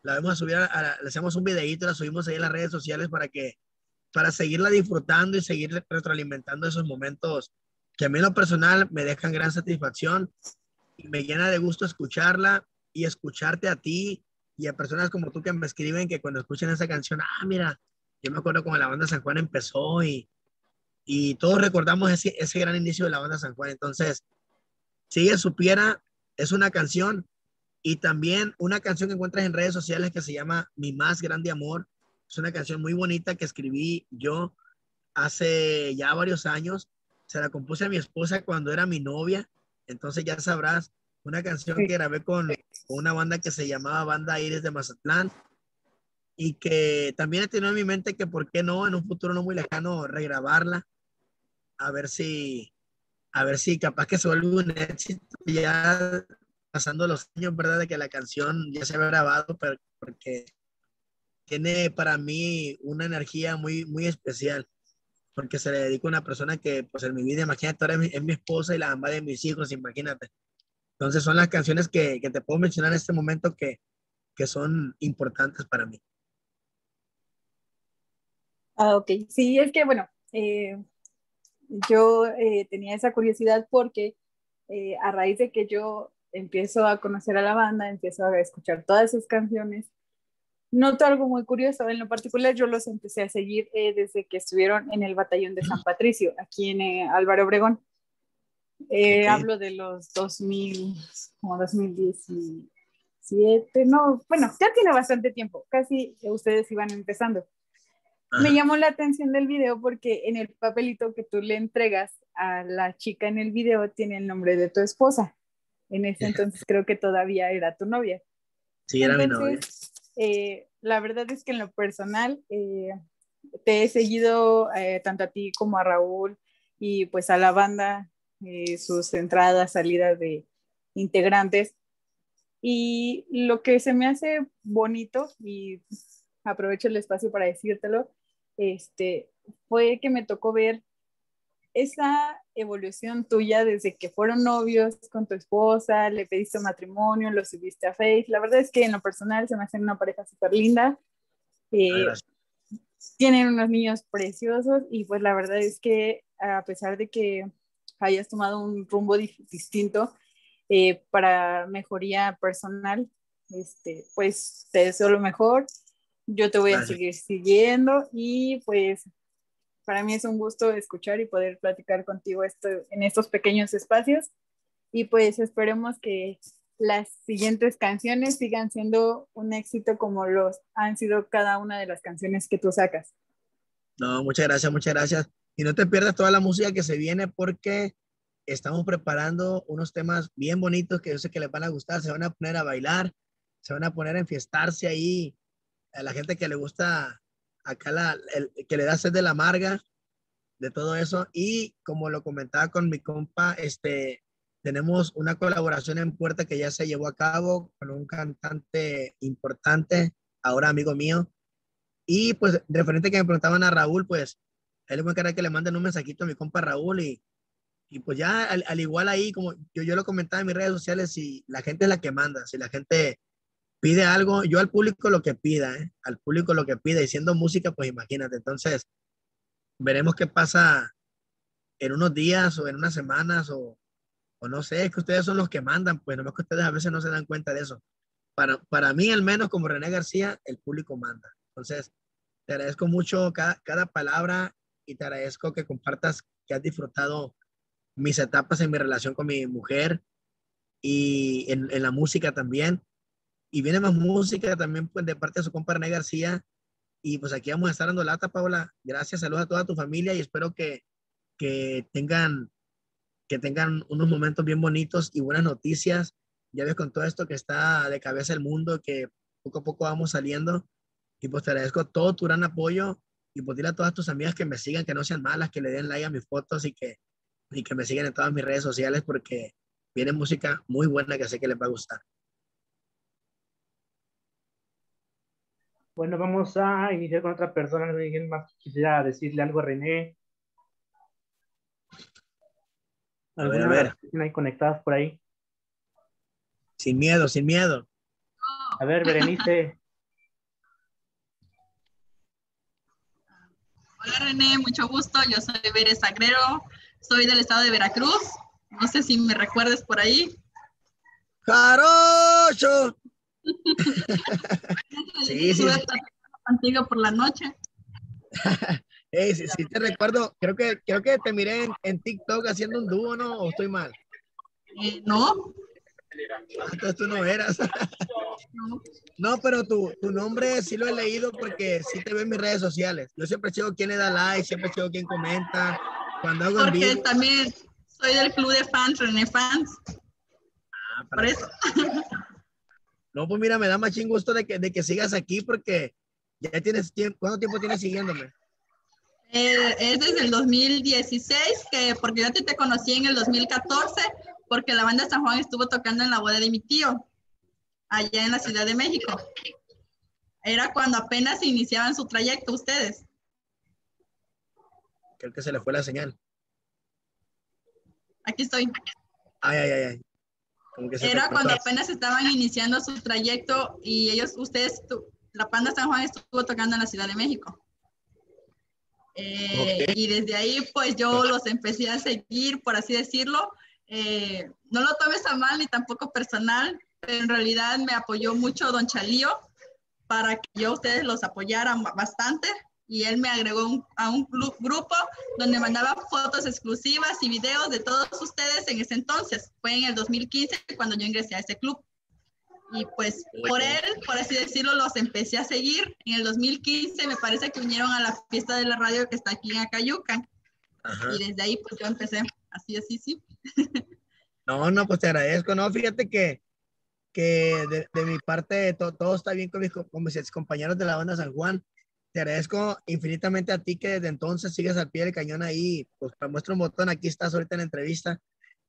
la vamos a subir, a, le hacemos un videíto, la subimos ahí en las redes sociales para que para seguirla disfrutando y seguir retroalimentando esos momentos que a mí en lo personal me dejan gran satisfacción y me llena de gusto escucharla y escucharte a ti y a personas como tú que me escriben que cuando escuchan esa canción, ah, mira, yo me acuerdo cuando la banda San Juan empezó y, y todos recordamos ese, ese gran inicio de la banda San Juan. Entonces, si ella supiera, es una canción y también una canción que encuentras en redes sociales que se llama Mi más grande amor es una canción muy bonita que escribí yo hace ya varios años. Se la compuse a mi esposa cuando era mi novia. Entonces ya sabrás, una canción que grabé con, una banda que se llamaba Banda Aires de Mazatlán y que también he tenido en mi mente que por qué no en un futuro no muy lejano regrabarla a ver si a ver si capaz que se vuelve un éxito ya pasando los años verdad de que la canción ya se ha grabado pero porque tiene para mí una energía muy, muy especial, porque se le dedica a una persona que, pues en mi vida, imagínate, ahora es mi, esposa y la mamá de mis hijos, imagínate. Entonces son las canciones que, que te puedo mencionar en este momento que, que son importantes para mí. Ah, ok. Sí, es que, bueno, eh, yo eh, tenía esa curiosidad porque eh, a raíz de que yo empiezo a conocer a la banda, empiezo a escuchar todas sus canciones, noto algo muy curioso. En lo particular, yo los empecé a seguir eh, desde que estuvieron en el batallón de San Patricio, aquí en eh, Álvaro Obregón. Eh, okay. Hablo de los 2000, como 2017, no, bueno, ya tiene bastante tiempo, casi ustedes iban empezando. Me llamó la atención del video porque en el papelito que tú le entregas a la chica en el video tiene el nombre de tu esposa. En ese entonces creo que todavía era tu novia. Sí, era entonces, mi novia eh, la verdad es que en lo personal eh, te he seguido eh, tanto a ti como a Raúl y pues a la banda, eh, sus entradas, salidas de integrantes. Y lo que se me hace bonito, y aprovecho el espacio para decírtelo, este, fue que me tocó ver esa evolución tuya desde que fueron novios con tu esposa, le pediste matrimonio, lo subiste a Face. La verdad es que en lo personal se me hacen una pareja súper linda. Eh, tienen unos niños preciosos y pues la verdad es que a pesar de que hayas tomado un rumbo distinto eh, para mejoría personal, este, pues te deseo lo mejor. Yo te voy a seguir siguiendo y pues para mí es un gusto escuchar y poder platicar contigo esto, en estos pequeños espacios. Y pues esperemos que las siguientes canciones sigan siendo un éxito como los han sido cada una de las canciones que tú sacas. No, muchas gracias, muchas gracias. Y no te pierdas toda la música que se viene porque estamos preparando unos temas bien bonitos que yo sé que les van a gustar. Se van a poner a bailar, se van a poner a enfiestarse ahí. A la gente que le gusta acá, la, el, que le da sed de la amarga, de todo eso. Y como lo comentaba con mi compa, este, tenemos una colaboración en puerta que ya se llevó a cabo con un cantante importante, ahora amigo mío. Y pues, referente que me preguntaban a Raúl, pues, él muy cara que le manden un mensajito a mi compa Raúl y y pues ya al, igual ahí, como yo, yo lo comentaba en mis redes sociales, si la gente es la que manda, si la gente pide algo, yo al público lo que pida, ¿eh? al público lo que pida, y siendo música, pues imagínate. Entonces, veremos qué pasa en unos días o en unas semanas o, o no sé, es que ustedes son los que mandan, pues no es que ustedes a veces no se dan cuenta de eso. Para, para mí, al menos como René García, el público manda. Entonces, te agradezco mucho cada, cada palabra y te agradezco que compartas que has disfrutado mis etapas en mi relación con mi mujer y en, en la música también. Y viene más música también pues, de parte de su compa René García. Y pues aquí vamos a estar dando lata, Paula. Gracias, saludos a toda tu familia y espero que, que tengan que tengan unos momentos bien bonitos y buenas noticias. Ya ves con todo esto que está de cabeza el mundo, que poco a poco vamos saliendo. Y pues te agradezco todo tu gran apoyo y pues dile a todas tus amigas que me sigan, que no sean malas, que le den like a mis fotos y que y que me sigan en todas mis redes sociales porque viene música muy buena que sé que les va a gustar. Bueno, vamos a iniciar con otra persona. ¿Alguien más quisiera decirle algo a René? A ver, a ver. Hay conectadas por ahí? Sin miedo, sin miedo. A ver, Berenice. Hola René, mucho gusto. Yo soy Bere Sagrero. Soy del estado de Veracruz. No sé si me recuerdes por ahí. ¡Jarocho! sí, sí. Contigo por la noche. hey, sí, sí, te recuerdo. Creo que, creo que te miré en, TikTok haciendo un dúo, ¿no? ¿O estoy mal? Eh, no. Entonces tú no eras. no, pero tu, tu, nombre sí lo he leído porque sí te veo en mis redes sociales. Yo siempre chico quién le da like, siempre chico quién comenta, porque también soy del club de fans, René Fans. Ah, Por eso. No, pues mira, me da más gusto de que, de que sigas aquí porque ya tienes tiempo. ¿Cuánto tiempo tienes siguiéndome? Eh, es desde el 2016, que porque yo te, te conocí en el 2014, porque la banda San Juan estuvo tocando en la boda de mi tío, allá en la Ciudad de México. Era cuando apenas iniciaban su trayecto ustedes creo que se le fue la señal. Aquí estoy. Ay, ay, ay. Era cuando apenas estaban iniciando su trayecto y ellos, ustedes, la Panda San Juan estuvo tocando en la Ciudad de México. Eh, y desde ahí, pues yo los empecé a seguir, por así decirlo. Eh, no lo tomes a mal ni tampoco personal, pero en realidad me apoyó mucho Don Chalío para que yo ustedes los apoyaran bastante y él me agregó a un grupo donde mandaba fotos exclusivas y videos de todos ustedes en ese entonces. Fue en el 2015 cuando yo ingresé a ese club. Y pues por él, por así decirlo, los empecé a seguir. En el 2015 me parece que vinieron a la fiesta de la radio que está aquí en Acayuca. Y desde ahí pues yo empecé así, así, sí. No, no, pues te agradezco. No, fíjate que, que de, mi parte todo está bien con mis, con mis compañeros de la banda San Juan te agradezco infinitamente a ti que desde entonces sigues al pie del cañón ahí. Pues te muestro un botón, aquí estás ahorita en la entrevista.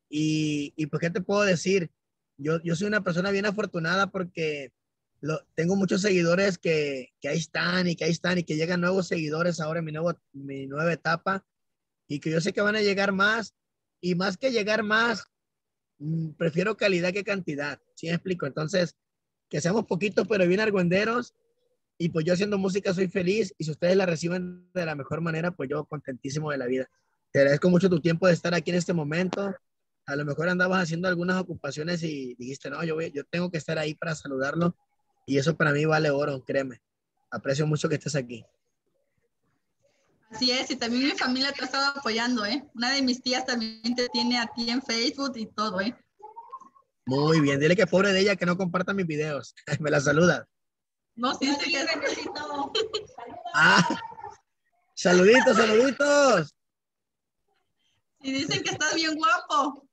Y, y pues, ¿qué te puedo decir? Yo, yo soy una persona bien afortunada porque lo, tengo muchos seguidores que, que, ahí están y que ahí están y que llegan nuevos seguidores ahora en mi, nuevo, mi nueva etapa y que yo sé que van a llegar más y más que llegar más, mm, prefiero calidad que cantidad. ¿Sí me explico? Entonces, que seamos poquitos pero bien argüenderos y pues yo haciendo música soy feliz y si ustedes la reciben de la mejor manera, pues yo contentísimo de la vida. Te agradezco mucho tu tiempo de estar aquí en este momento. A lo mejor andabas haciendo algunas ocupaciones y dijiste, no, yo, voy, yo tengo que estar ahí para saludarlo. Y eso para mí vale oro, créeme. Aprecio mucho que estés aquí. Así es, y también mi familia te ha estado apoyando, ¿eh? Una de mis tías también te tiene a ti en Facebook y todo, ¿eh? Muy bien, dile que pobre de ella que no comparta mis videos. Me la saluda. No, sí, sí, que Ah, saluditos, saluditos. Y dicen que estás bien guapo.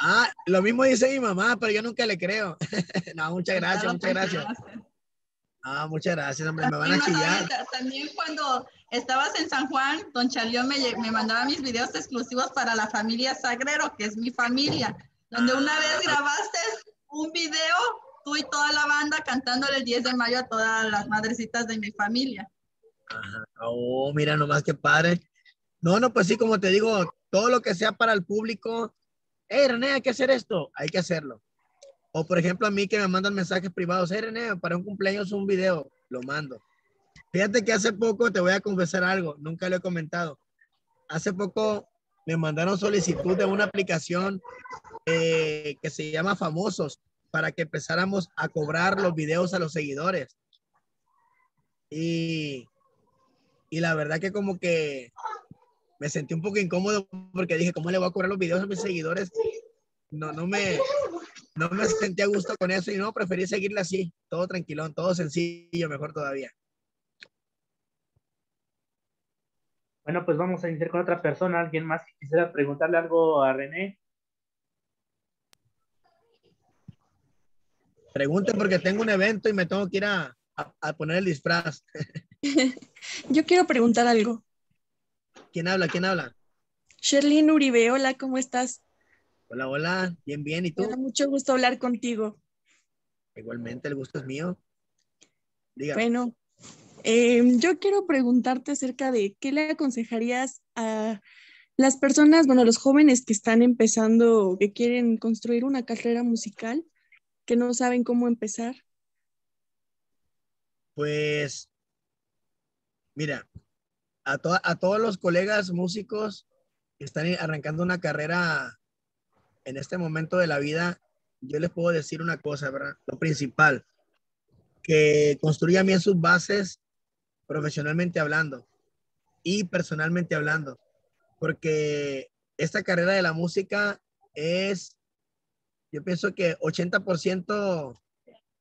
Ah, lo mismo dice mi mamá, pero yo nunca le creo. no, muchas gracias, muchas gracias. Ah, muchas gracias, hombre, me van a chillar. También cuando estabas en San Juan, don Chalió me, me mandaba mis videos exclusivos para la familia Sagrero, que es mi familia, donde una vez ah. grabaste un video, tú y toda la banda cantándole el 10 de mayo a todas las madrecitas de mi familia. Ajá. Oh, mira nomás qué padre. No, no, pues sí, como te digo, todo lo que sea para el público, hey René, hay que hacer esto, hay que hacerlo. O por ejemplo a mí que me mandan mensajes privados, hey René, para un cumpleaños un video, lo mando. Fíjate que hace poco te voy a confesar algo, nunca lo he comentado. Hace poco me mandaron solicitud de una aplicación eh, que se llama Famosos para que empezáramos a cobrar los videos a los seguidores. Y, y la verdad que como que me sentí un poco incómodo porque dije, ¿cómo le voy a cobrar los videos a mis seguidores? No, no me, no me sentí a gusto con eso y no, preferí seguirle así, todo tranquilón, todo sencillo, mejor todavía. Bueno, pues vamos a iniciar con otra persona, alguien más que quisiera preguntarle algo a René. Pregunten porque tengo un evento y me tengo que ir a, a poner el disfraz. Yo quiero preguntar algo. ¿Quién habla? ¿Quién habla? Sherlyn Uribe, hola, ¿cómo estás? Hola, hola, bien, bien, ¿y tú? Me da mucho gusto hablar contigo. Igualmente, el gusto es mío. Diga. Bueno, em, yo quiero preguntarte acerca de qué le aconsejarías a las personas, bueno, los jóvenes que están empezando, que quieren construir una carrera musical, que no saben cómo empezar. Pues, mira, a, a todos los colegas músicos que están arrancando una carrera en este momento de la vida, yo les puedo decir una cosa, ¿verdad? Lo principal, que construyan bien sus bases profesionalmente hablando y personalmente hablando, porque esta carrera de la música es, yo pienso que 80%,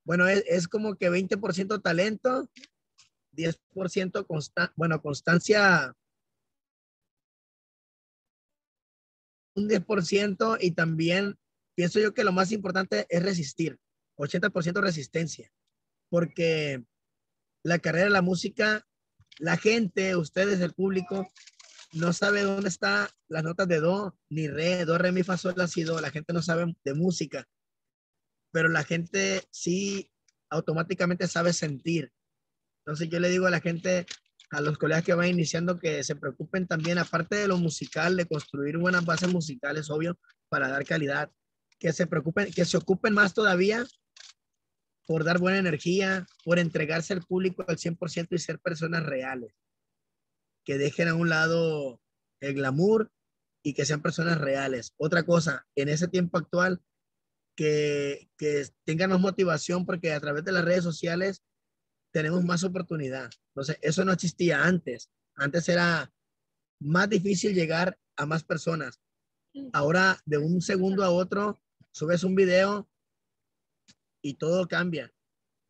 bueno, es, como que 20% talento 10% consta bueno, constancia. Un 10% y también pienso yo que lo más importante es resistir, 80% resistencia, porque la carrera de la música, la gente, ustedes, el público, no sabe dónde está las notas de do, ni re, do, re, mi, fa, sol, la, si, do. La gente no sabe de música, pero la gente sí automáticamente sabe sentir. Entonces yo le digo a la gente, a los colegas que van iniciando, que se preocupen también, aparte de lo musical, de construir buenas bases musicales, obvio, para dar calidad, que se preocupen, que se ocupen más todavía por dar buena energía, por entregarse al público al 100% y ser personas reales. Que dejen a un lado el glamour y que sean personas reales. Otra cosa, en ese tiempo actual, que, que tengan más motivación porque a través de las redes sociales tenemos más oportunidad. Entonces, eso no existía antes. Antes era más difícil llegar a más personas. Ahora, de un segundo a otro, subes un video y todo cambia.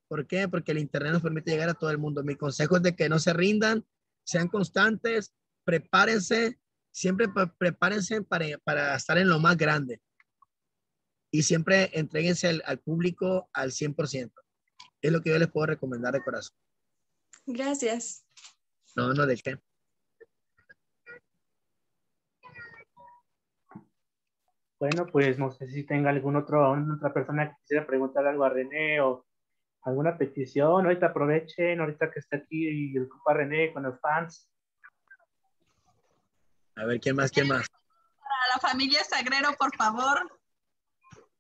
¿Por qué? Porque el Internet nos permite llegar a todo el mundo. Mi consejo es de que no se rindan, sean constantes, prepárense, siempre prepárense para, para estar en lo más grande. Y siempre entreguense al, al público al 100%. Es lo que yo les puedo recomendar de corazón. Gracias. No, no, ¿de qué? Bueno, pues no sé si tenga algún otro, otra persona que quisiera preguntar algo a René o alguna petición. Ahorita aprovechen, ahorita que está aquí el compa René con los fans. A ver, ¿quién más? ¿Quién más? Para la familia Sagrero, por favor.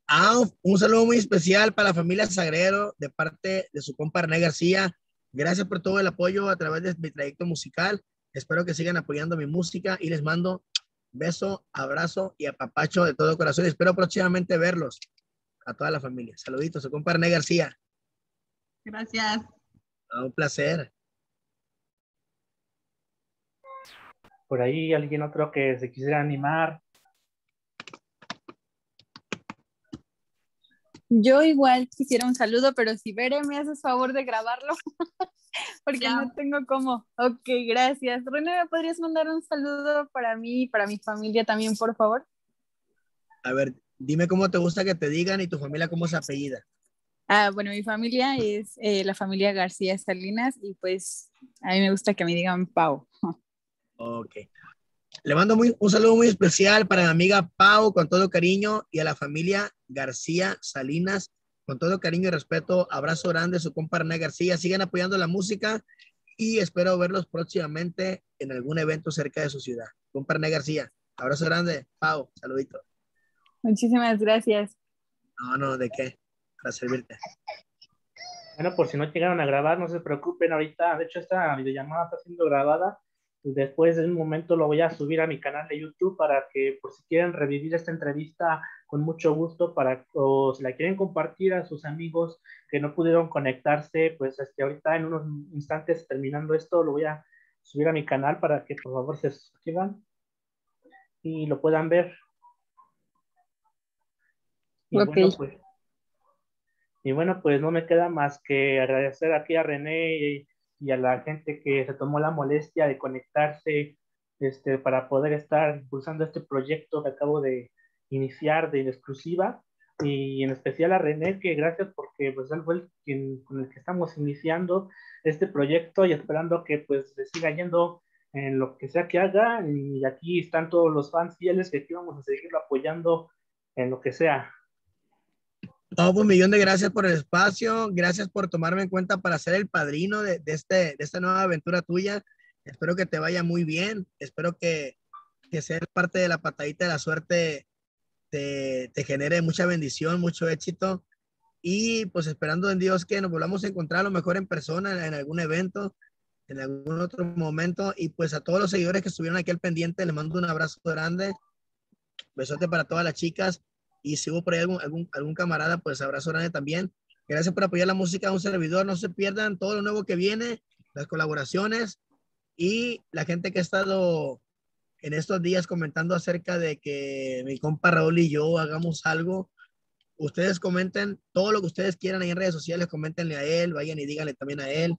Ah, un saludo muy especial para la familia Sagrero de parte de su compa René García. Gracias por todo el apoyo a través de mi trayecto musical. Espero que sigan apoyando mi música y les mando beso, abrazo y apapacho de todo corazón. Espero próximamente verlos a toda la familia. Saluditos, su compa René García. Gracias. un placer. Por ahí alguien otro que se quisiera animar Yo igual quisiera un saludo, pero si Bere me haces favor de grabarlo. porque no tengo cómo. Ok, gracias. René, ¿me podrías mandar un saludo para mí y para mi familia también, por favor? A ver, dime cómo te gusta que te digan y tu familia cómo se apellida. Ah, bueno, mi familia es eh, la familia García Salinas y pues a mí me gusta que me digan Pau. Ok. Le mando muy, un saludo muy especial para mi amiga Pau con todo cariño y a la familia García Salinas con todo cariño y respeto. Abrazo grande, su compa René García. Sigan apoyando la música y espero verlos próximamente en algún evento cerca de su ciudad. Compa René García, abrazo grande. Pau, saludito. Muchísimas gracias. No, no, ¿de qué? Para servirte. Bueno, por si no llegaron a grabar, no se preocupen ahorita. De hecho, esta videollamada está siendo grabada Después de un momento lo voy a subir a mi canal de YouTube para que por si quieren revivir esta entrevista con mucho gusto para o si la quieren compartir a sus amigos que no pudieron conectarse, pues este, ahorita en unos instantes terminando esto lo voy a subir a mi canal para que por favor se suscriban y lo puedan ver. Y, bueno, pues, y bueno, pues no me queda más que agradecer aquí a René y a la gente que se tomó la molestia de conectarse este, para poder estar impulsando este proyecto que acabo de iniciar de exclusiva y en especial a René, que gracias porque pues él fue el quien, con el que estamos iniciando este proyecto y esperando que pues le siga yendo en lo que sea que haga y aquí están todos los fans fieles que aquí vamos a seguirlo apoyando en lo que sea. No, un millón de gracias por el espacio, gracias por tomarme en cuenta para ser el padrino de, este, de esta nueva aventura tuya. Espero que te vaya muy bien, espero que, que ser parte de la patadita de la suerte te, te genere mucha bendición, mucho éxito y pues esperando en Dios que nos volvamos a encontrar a lo mejor en persona, en algún evento, en algún otro momento. Y pues a todos los seguidores que estuvieron aquí al pendiente, les mando un abrazo grande. Besote para todas las chicas. Y si hubo por ahí algún, algún, algún camarada, pues abrazo grande también. Gracias por apoyar la música de un servidor. No se pierdan todo lo nuevo que viene, las colaboraciones y la gente que ha estado en estos días comentando acerca de que mi compa Raúl y yo hagamos algo. Ustedes comenten todo lo que ustedes quieran ahí en redes sociales, comentenle a él, vayan y díganle también a él.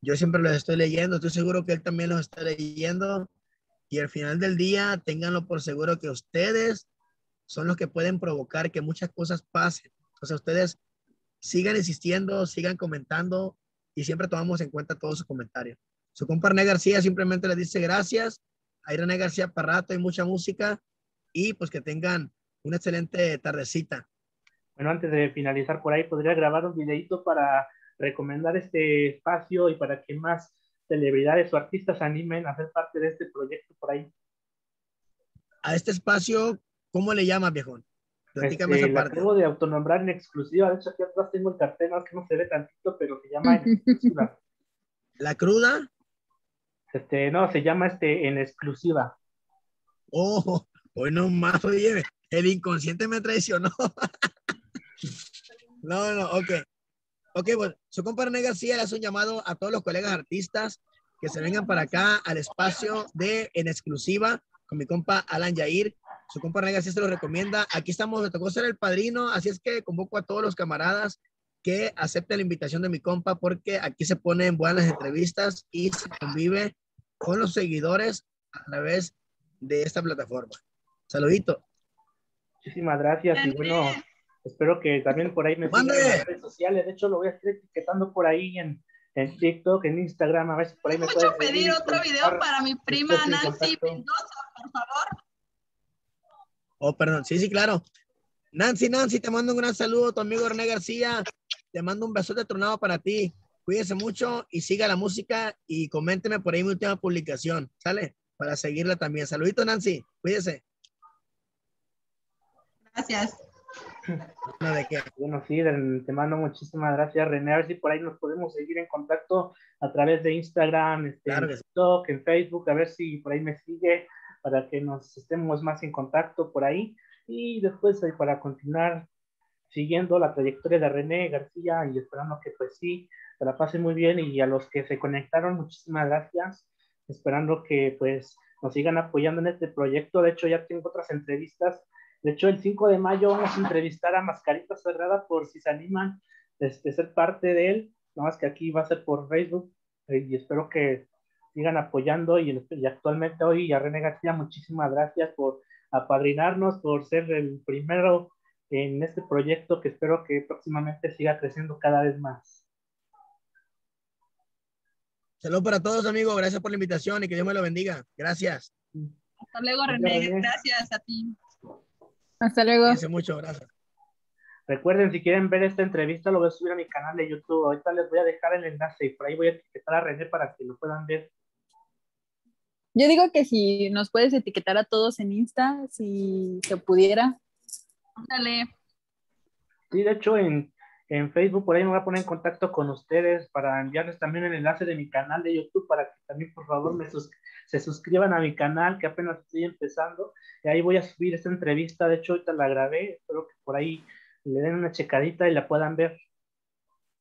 Yo siempre los estoy leyendo, estoy seguro que él también los está leyendo. Y al final del día, ténganlo por seguro que ustedes son los que pueden provocar que muchas cosas pasen. O sea, ustedes sigan insistiendo, sigan comentando y siempre tomamos en cuenta todos sus comentarios. Su compa René García simplemente les dice gracias. A René García para rato, hay mucha música y pues que tengan una excelente tardecita. Bueno, antes de finalizar por ahí, podría grabar un videito para recomendar este espacio y para que más celebridades o artistas animen a hacer parte de este proyecto por ahí. A este espacio, ¿Cómo le llamas, viejón? Platícame este, esa parte. Acabo de autonombrar en exclusiva. De hecho, aquí atrás tengo el cartel, más que no se ve tantito, pero se llama en exclusiva. ¿La cruda? Este, no, se llama este en exclusiva. Oh, hoy no más, oye, el inconsciente me traicionó. no, no, ok. Ok, bueno, su compadre García le hace un llamado a todos los colegas artistas que se vengan para acá al espacio de en exclusiva con mi compa Alan Yair su compa René García se lo recomienda. Aquí estamos, me tocó ser el padrino, así es que convoco a todos los camaradas que acepten la invitación de mi compa porque aquí se ponen buenas entrevistas y se convive con los seguidores a través de esta plataforma. Saludito. Muchísimas gracias y bueno, espero que también por ahí me sigan en las redes sociales. De hecho, lo voy a estar etiquetando por ahí en, en TikTok, en Instagram, a ver si por ahí me pueden pedir otro video para mi prima Nancy Mendoza, por favor. Oh, perdón. Sí, sí, claro. Nancy, Nancy, te mando un gran saludo. Tu amigo René García, te mando un besote tronado para ti. Cuídese mucho y siga la música y coménteme por ahí mi última publicación. ¿Sale? Para seguirla también. Saludito, Nancy. Cuídese. Gracias. ¿de qué? Bueno, sí, te mando muchísimas gracias, René. A ver si por ahí nos podemos seguir en contacto a través de Instagram, este, en TikTok, en Facebook, a ver si por ahí me sigue para que nos estemos más en contacto por ahí. Y después eh, para continuar siguiendo la trayectoria de René García y esperando que pues sí, se la pase muy bien. Y a los que se conectaron, muchísimas gracias, esperando que pues nos sigan apoyando en este proyecto, de hecho ya tengo otras entrevistas, de hecho el 5 de mayo vamos a entrevistar a Mascarita Cerrada por si se animan este, ser parte de él, nada más que aquí va a ser por Facebook, eh, y espero que sigan apoyando y, y actualmente hoy a René García muchísimas gracias por apadrinarnos, por ser el primero en este proyecto que espero que próximamente siga creciendo cada vez más. Saludos para todos, amigos. Gracias por la invitación y que Dios me lo bendiga. Gracias. Hasta luego, René. Gracias a ti. Hasta luego. Gracias mucho, gracias. Recuerden, si quieren ver esta entrevista, lo voy a subir a mi canal de YouTube. Ahorita les voy a dejar el enlace y por ahí voy a etiquetar a René para que lo puedan ver. Yo digo que si nos puedes etiquetar a todos en Insta, si se pudiera. Ándale. Sí, de hecho, en, en, Facebook por ahí me voy a poner en contacto con ustedes para enviarles también el enlace de mi canal de YouTube para que también, por favor, me se suscriban a mi canal que apenas estoy empezando. Y ahí voy a subir esta entrevista. De hecho, ahorita la grabé. Espero que por ahí le den una checadita y la puedan ver.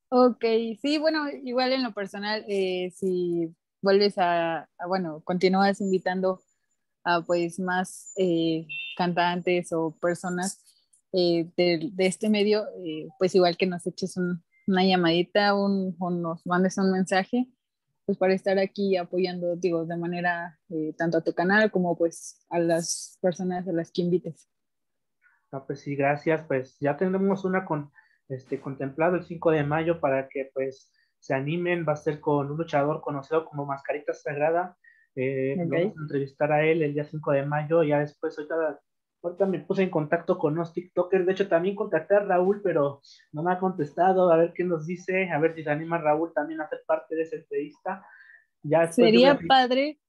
Ok, sí, bueno, igual en lo personal, eh, si vuelves a, bueno, continúas invitando a pues más eh, cantantes o personas eh, de, este medio, eh, pues igual que nos eches una llamadita un, o nos mandes un mensaje, pues para estar aquí apoyando, digo, de manera tanto a tu canal como pues a las personas a las que invites. Ah, pues sí, gracias. Pues ya tendremos una con, este, contemplado el 5 de mayo para que pues se animen, va a ser con un luchador conocido como Mascarita Sagrada. Eh, Vamos a entrevistar a él el día 5 de mayo. Ya después, ahorita, ahorita me puse en contacto con los TikTokers. De hecho, también contacté a Raúl, pero no me ha contestado. A ver qué nos dice, a ver si se anima Raúl también a ser parte de esa entrevista. Ya sería padre,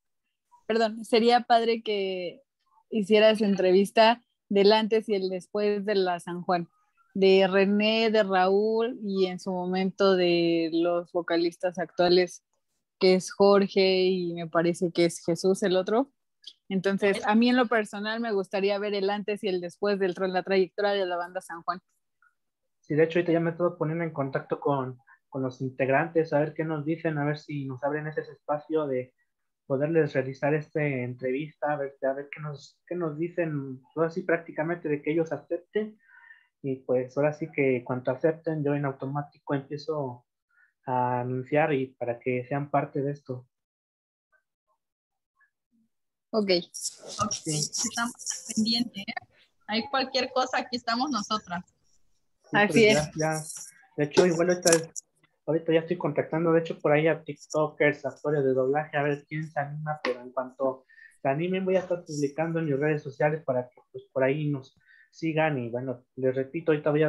perdón, sería padre que hicieras entrevista del antes y el después de la San Juan de René, de Raúl y en su momento de los vocalistas actuales, que es Jorge y me parece que es Jesús el otro. Entonces, a mí en lo personal me gustaría ver el antes y el después de la trayectoria de la banda San Juan. Sí, de hecho, ahorita ya me estoy poniendo en contacto con, con los integrantes, a ver qué nos dicen, a ver si nos abren ese espacio de poderles realizar esta entrevista, a ver, a ver qué, nos, qué nos dicen, así prácticamente de que ellos acepten y pues ahora sí que cuando acepten, yo en automático empiezo a anunciar y para que sean parte de esto. Ok. okay. Estamos pendientes. ¿eh? Hay cualquier cosa, aquí estamos nosotras. Así es. Ya, de hecho, igual ahorita, ahorita ya estoy contactando, de hecho, por ahí a TikTokers, actores de doblaje, a ver quién se anima, pero en cuanto se animen, voy a estar publicando en mis redes sociales para que pues por ahí nos sigan y bueno, les repito, ahorita voy